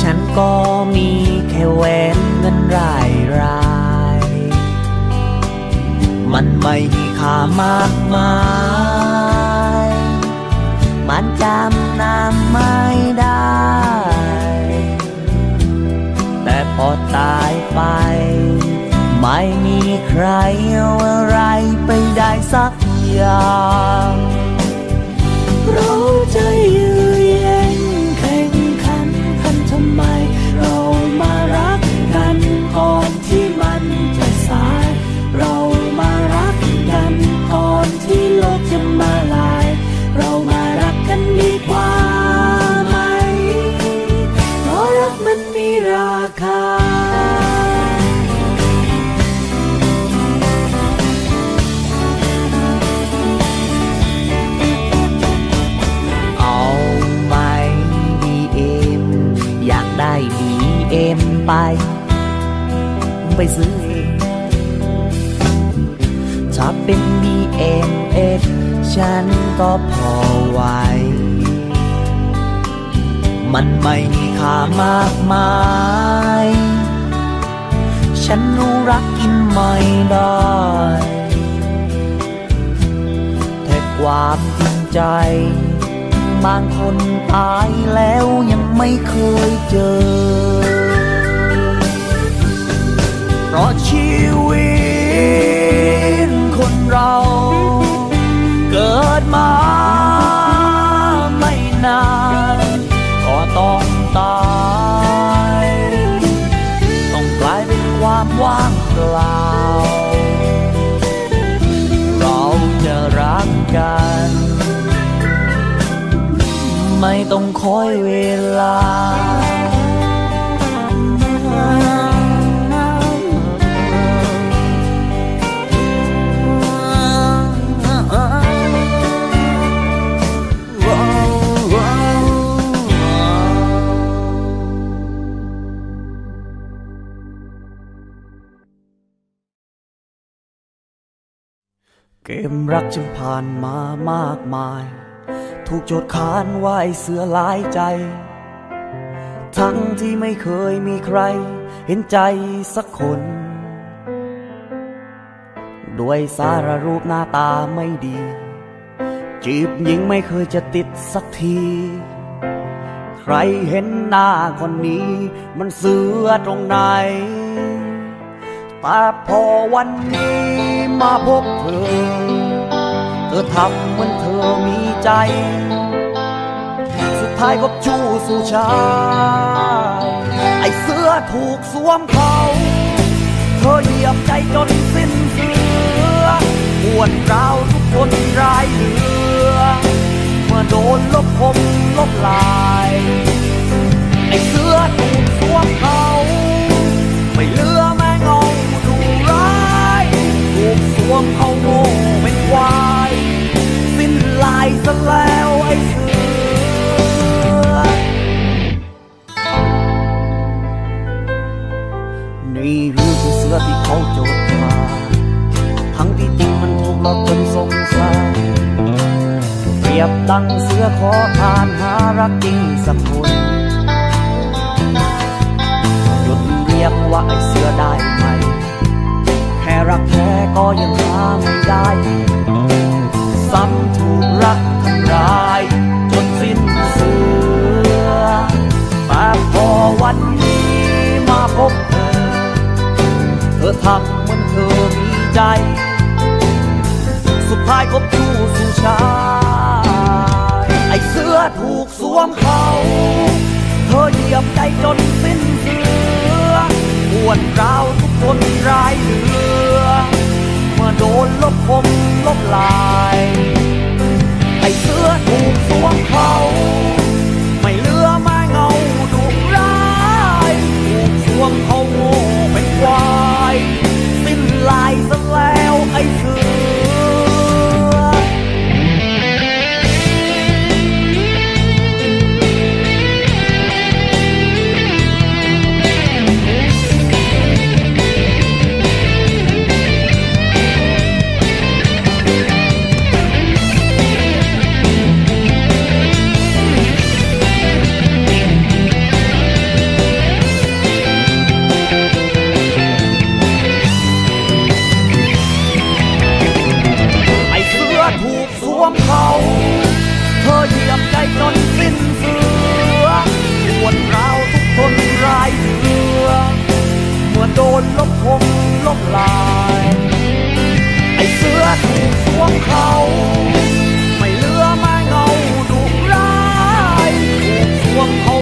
ฉันก็มีแค่แหวนเงินรายราย มันไม่มีค่ามากมาย มันจำนำไม่ได้ แต่พอตายไป ไม่มีใครเอาอะไรไปได้สักอย่าง ไปซื้อเองถ้าเป็น BMX ฉันก็พอไหว มันไม่มีค่ามากมาย ฉันรู้รักกินไม่ได้แต่ความจริงใจ บางคนตายแล้วยังไม่เคยเจอ ราะชีวิตคนเราเกิดมาไม่นานก็ต้องตาย ต้องกลายเป็นความว่างเปล่า เราจะรักกัน ไม่ต้องคอยเวลา รักจึงผ่านมามากมาย ถูกโจทย์ขานว่าไอเสือหลายใจ ทั้งที่ไม่เคยมีใคร เห็นใจสักคน ด้วยสารรูปหน้าตาไม่ดี จีบหญิงไม่เคยจะติดสักที ใครเห็นหน้าคนนี้ มันเสือตรงไหนแต่พอวันนี้มาพบเธอ ธอทำเหมือนเธอมีใจ สุดท้ายก็จู้สู่ชาย ไอเสื้อถูกสวมเขา เธอเหยียบใจจนสิ้นเสือปวดร้าวทุกคนร้ายเหลือ เมื่อโดนลบคมลบลาย ไอเสื้อถูกสวมเขา ไม่เลือแม่งเอาดูร้าย ถูกสวมเขาโง่ ซะแล้วไอ้เสือ นี่คือเสือที่เขาโจทย์มาทั้งที่จริงมันถูกหลอกจนสงสารเปรียบดังเสือขอทานหารักจริงสักคนหยุดเรียกว่าไอ้เสือได้ไหมแค่รักแท้ก็ยังหาไม่ได้ ซ้ำถูกรักทำร้ายจนสิ้นเสือแต่พอวันนี้มาพบเธอ เธอทำเหมือนเธอมีใจ สุดท้ายก็ผู้สู่ชาย ไอเสือถูกสวมเขาเธอเหยียบใจจนสิ้นเสือปวดร้าวทุกคนร้ายเหลือ่อโดนลบคมลบลายไอ้เสื้อถูกสวมเขา ไม่เลือมาเงาดุร้ายถูกสวมเขาโง่เป็นควาย สิ้นลายซะแล้วไอ้เสือ นลบคงลบลาย ไอเสือถูกพวกเขา ไม่เหลือไม้เงาดุร้ายถูกพวกเขา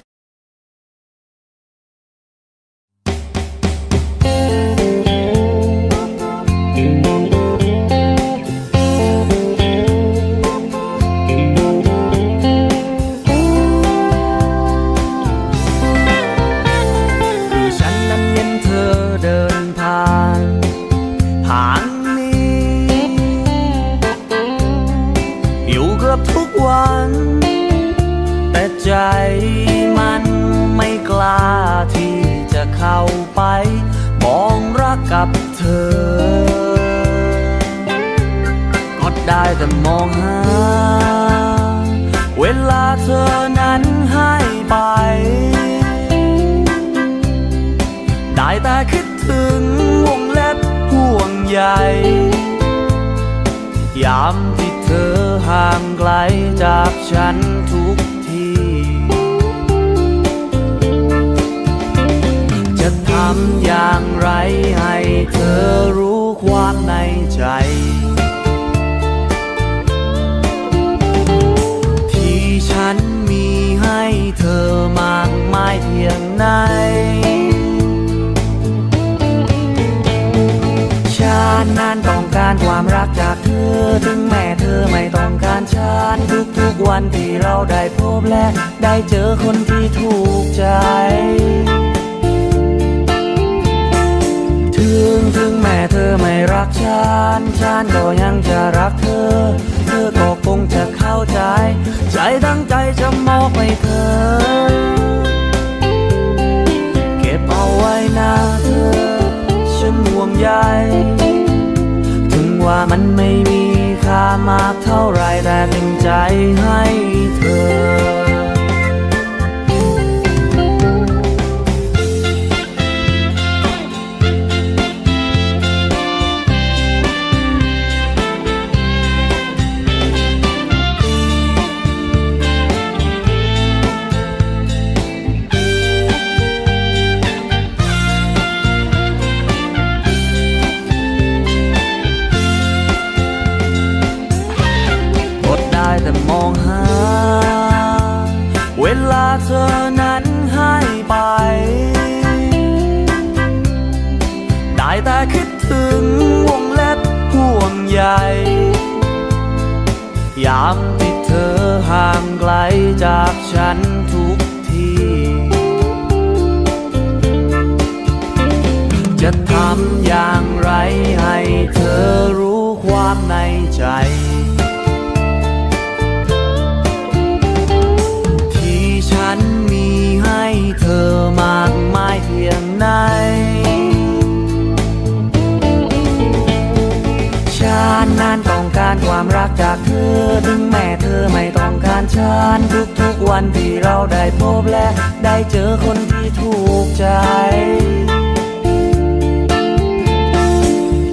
านต้องการความรักจากเธอ ถึงแม่เธอไม่ต้องการฉันทุกๆวันที่เราได้พบและได้เจอคนที่ถูกใจ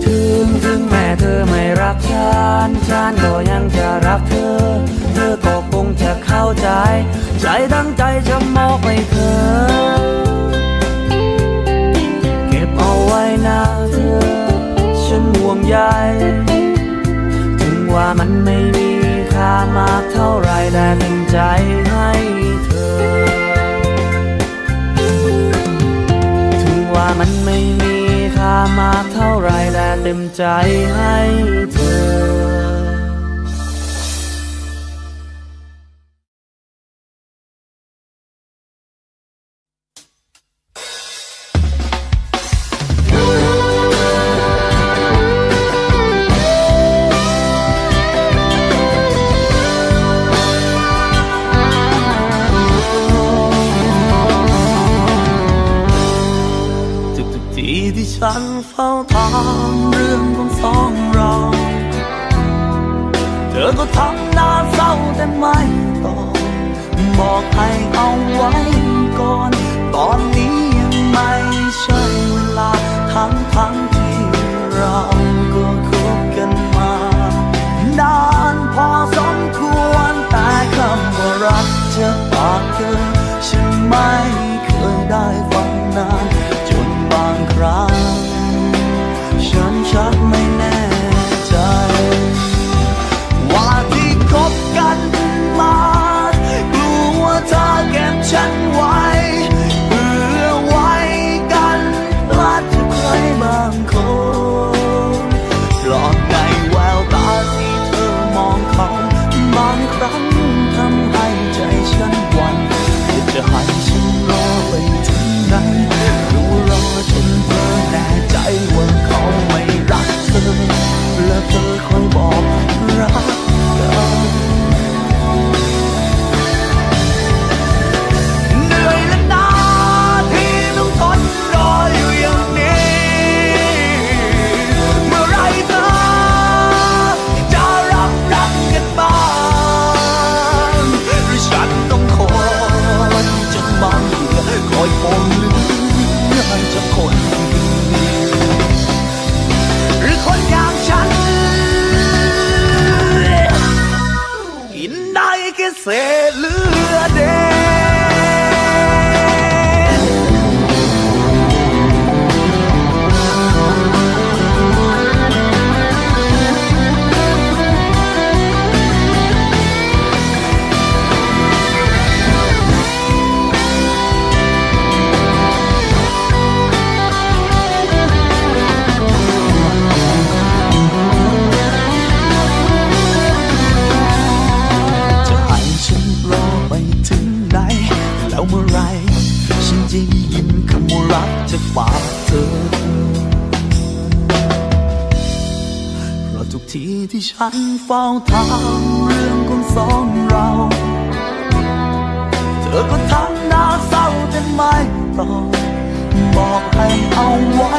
ถึงถึงแม่เธอไม่รักฉัน ฉันก็ยังจะรักเธอ เธอก็คงจะเข้าใจ ใจตั้งใจจะมอบให้เธอ เก็บเอาไว้นะเธอ ฉันห่วงใย ว่ามันไม่มีค่ามากเท่าไรแต่เป็นใจให้เธอ ถึงว่ามันไม่มีค่ามากเท่าไรแต่เต็มใจให้เธอ เฝ้าถามเรื่องของสองเรา เธอก็ทำ ฉันเฝ้าถามเรื่องของสองเรา เธอก็ทำหน้าเศร้าแต่ไม่ตอบอกให้เอาไว้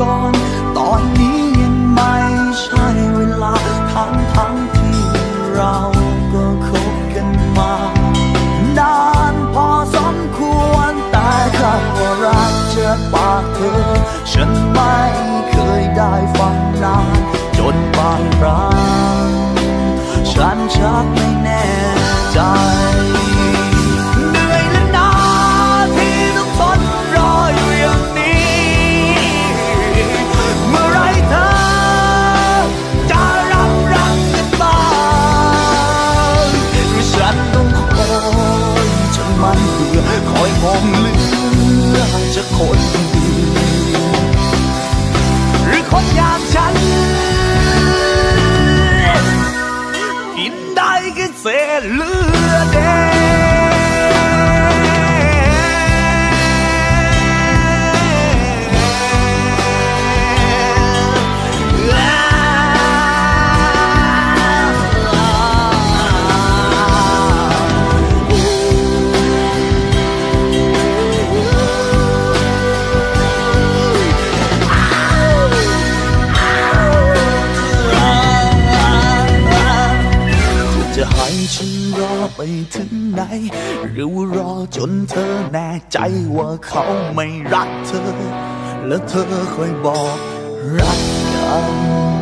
ก่อน ตอนนี้ ถึงไหน หรือว่ารอจนเธอแน่ใจว่าเขาไม่รักเธอ แล้วเธอค่อยบอกรักกัน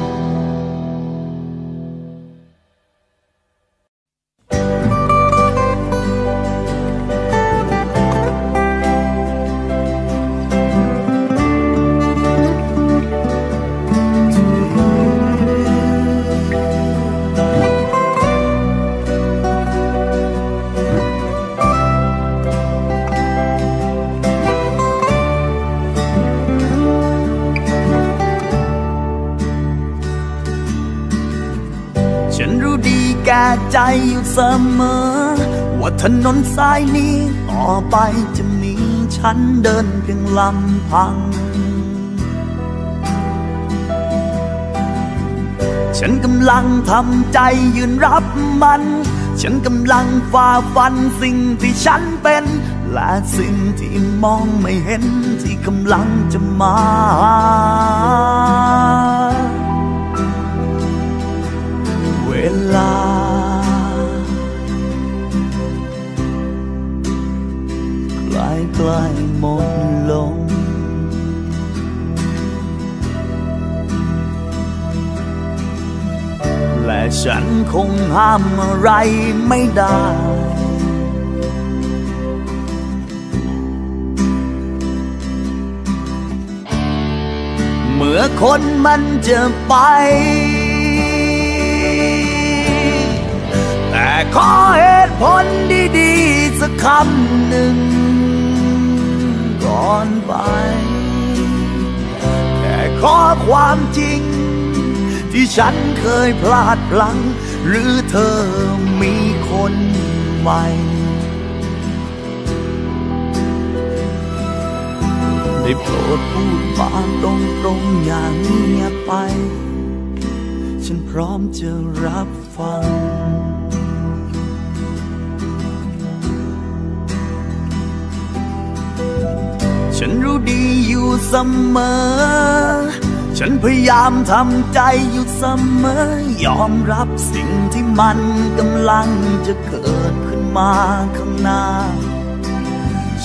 สายนี้ต่อไปจะมีฉันเดินเพียงลำพัง ฉันกำลังทำใจยืนรับมัน ฉันกำลังฝ่าฟันสิ่งที่ฉันเป็น และสิ่งที่มองไม่เห็นที่กำลังจะมา ล้ หมดลง และฉันคงห้ามอะไรไม่ได้ เมื่อคนมันจะไปแต่ขอเหตุผลดีๆสักคำหนึ่ง อนไปแค่ขอความจริง ที่ฉันเคยพลาดพลั้ง หรือเธอมีคนใหม่ได้โปรดพูดมาตรงๆอย่างเงียบไป ฉันพร้อมจะรับฟัง ฉันรู้ดีอยู่เสมอ ฉันพยายามทำใจอยู่เสมอ ยอมรับสิ่งที่มันกำลังจะเกิดขึ้นมาข้างหน้า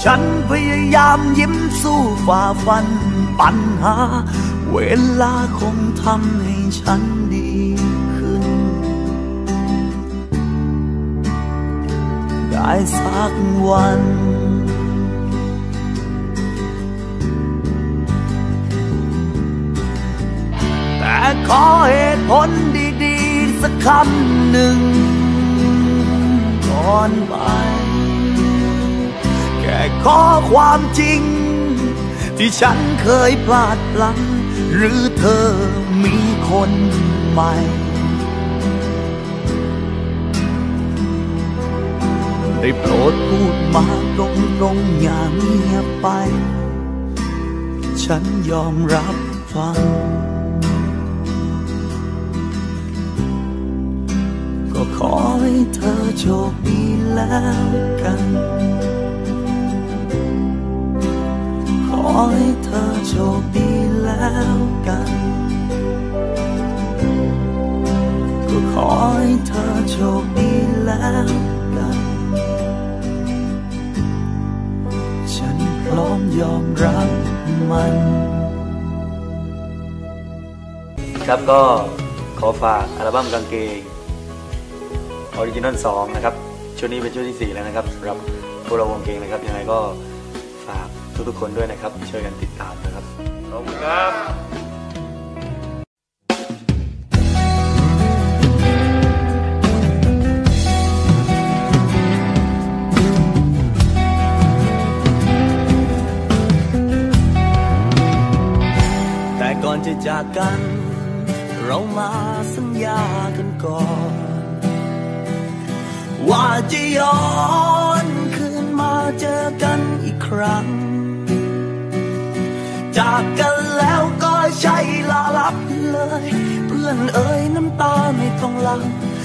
ฉันพยายามยิ้มสู้ฝ่าฟันปัญหา เวลาคงทำให้ฉันดีขึ้น ได้สักวัน ขอเหตุผลดีๆ สักคำหนึ่ง ก่อนไป แค่ขอความจริง ที่ฉันเคยพลาดพลั้งหรือเธอมีคนใหม่ได้โปรดพูดมาตรงๆอย่างเงียบไป ฉันยอมรับฟัง ขอให้เธอโชคดีแล้วกัน ขอให้เธอโชคดีแล้วกัน ก็ขอให้เธอโชคดีแล้วกัน ฉันพร้อมยอมรับมันครับก็ขอฝากอัลบั้มกางเกง Original สองนะครับชุดนี้เป็นชุดที่ 4 แล้วนะครับสำหรับพวกเราวงกางเกงนะครับยังไงก็ฝากทุกๆคนด้วยนะครับช่วยกันติดตามนะครับขอบคุณครับแต่ก่อนจะจากกัน เรามาสัญญากันก่อน ว่าจะย้อนคืนมาเจอกันอีกครั้ง จากกันแล้วก็ใช่ลาลับเลย เพื่อนเอ่ยน้ำตาไม่ต้องลัง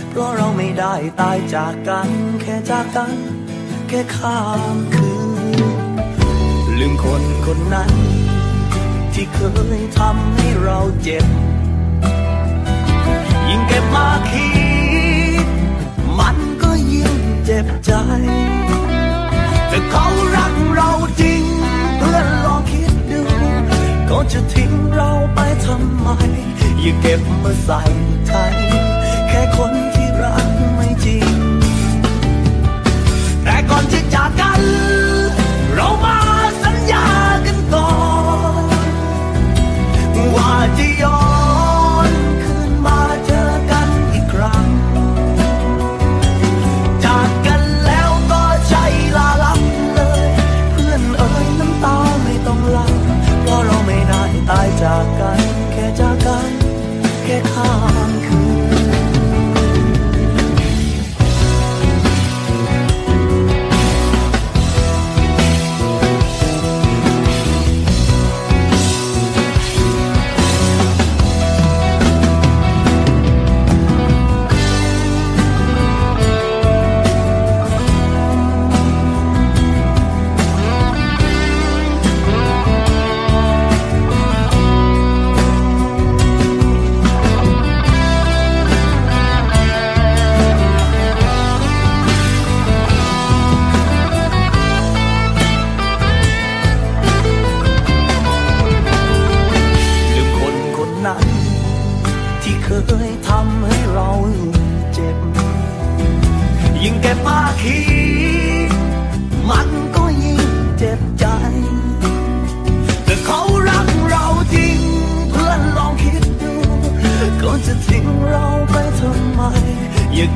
เพราะเราไม่ได้ตายจากกัน แค่จากกัน แค่ข้ามคืน ลืมคนคนนั้น ที่เคยทำให้เราเจ็บ ยิ่งเก็บมาคิด จ็บใจ แต่เขารักเราจริง เพื่อนลองคิดดูก็จะทิ้งเราไปทำไม อย่าเก็บมาใส่ไทย แค่คนที่รักไม่จริง แต่ก่อนที่จากกัน เรามาสัญญากันก่อนว่าจะยอม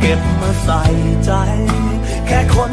เก็บมาใส่ใจ แค่คน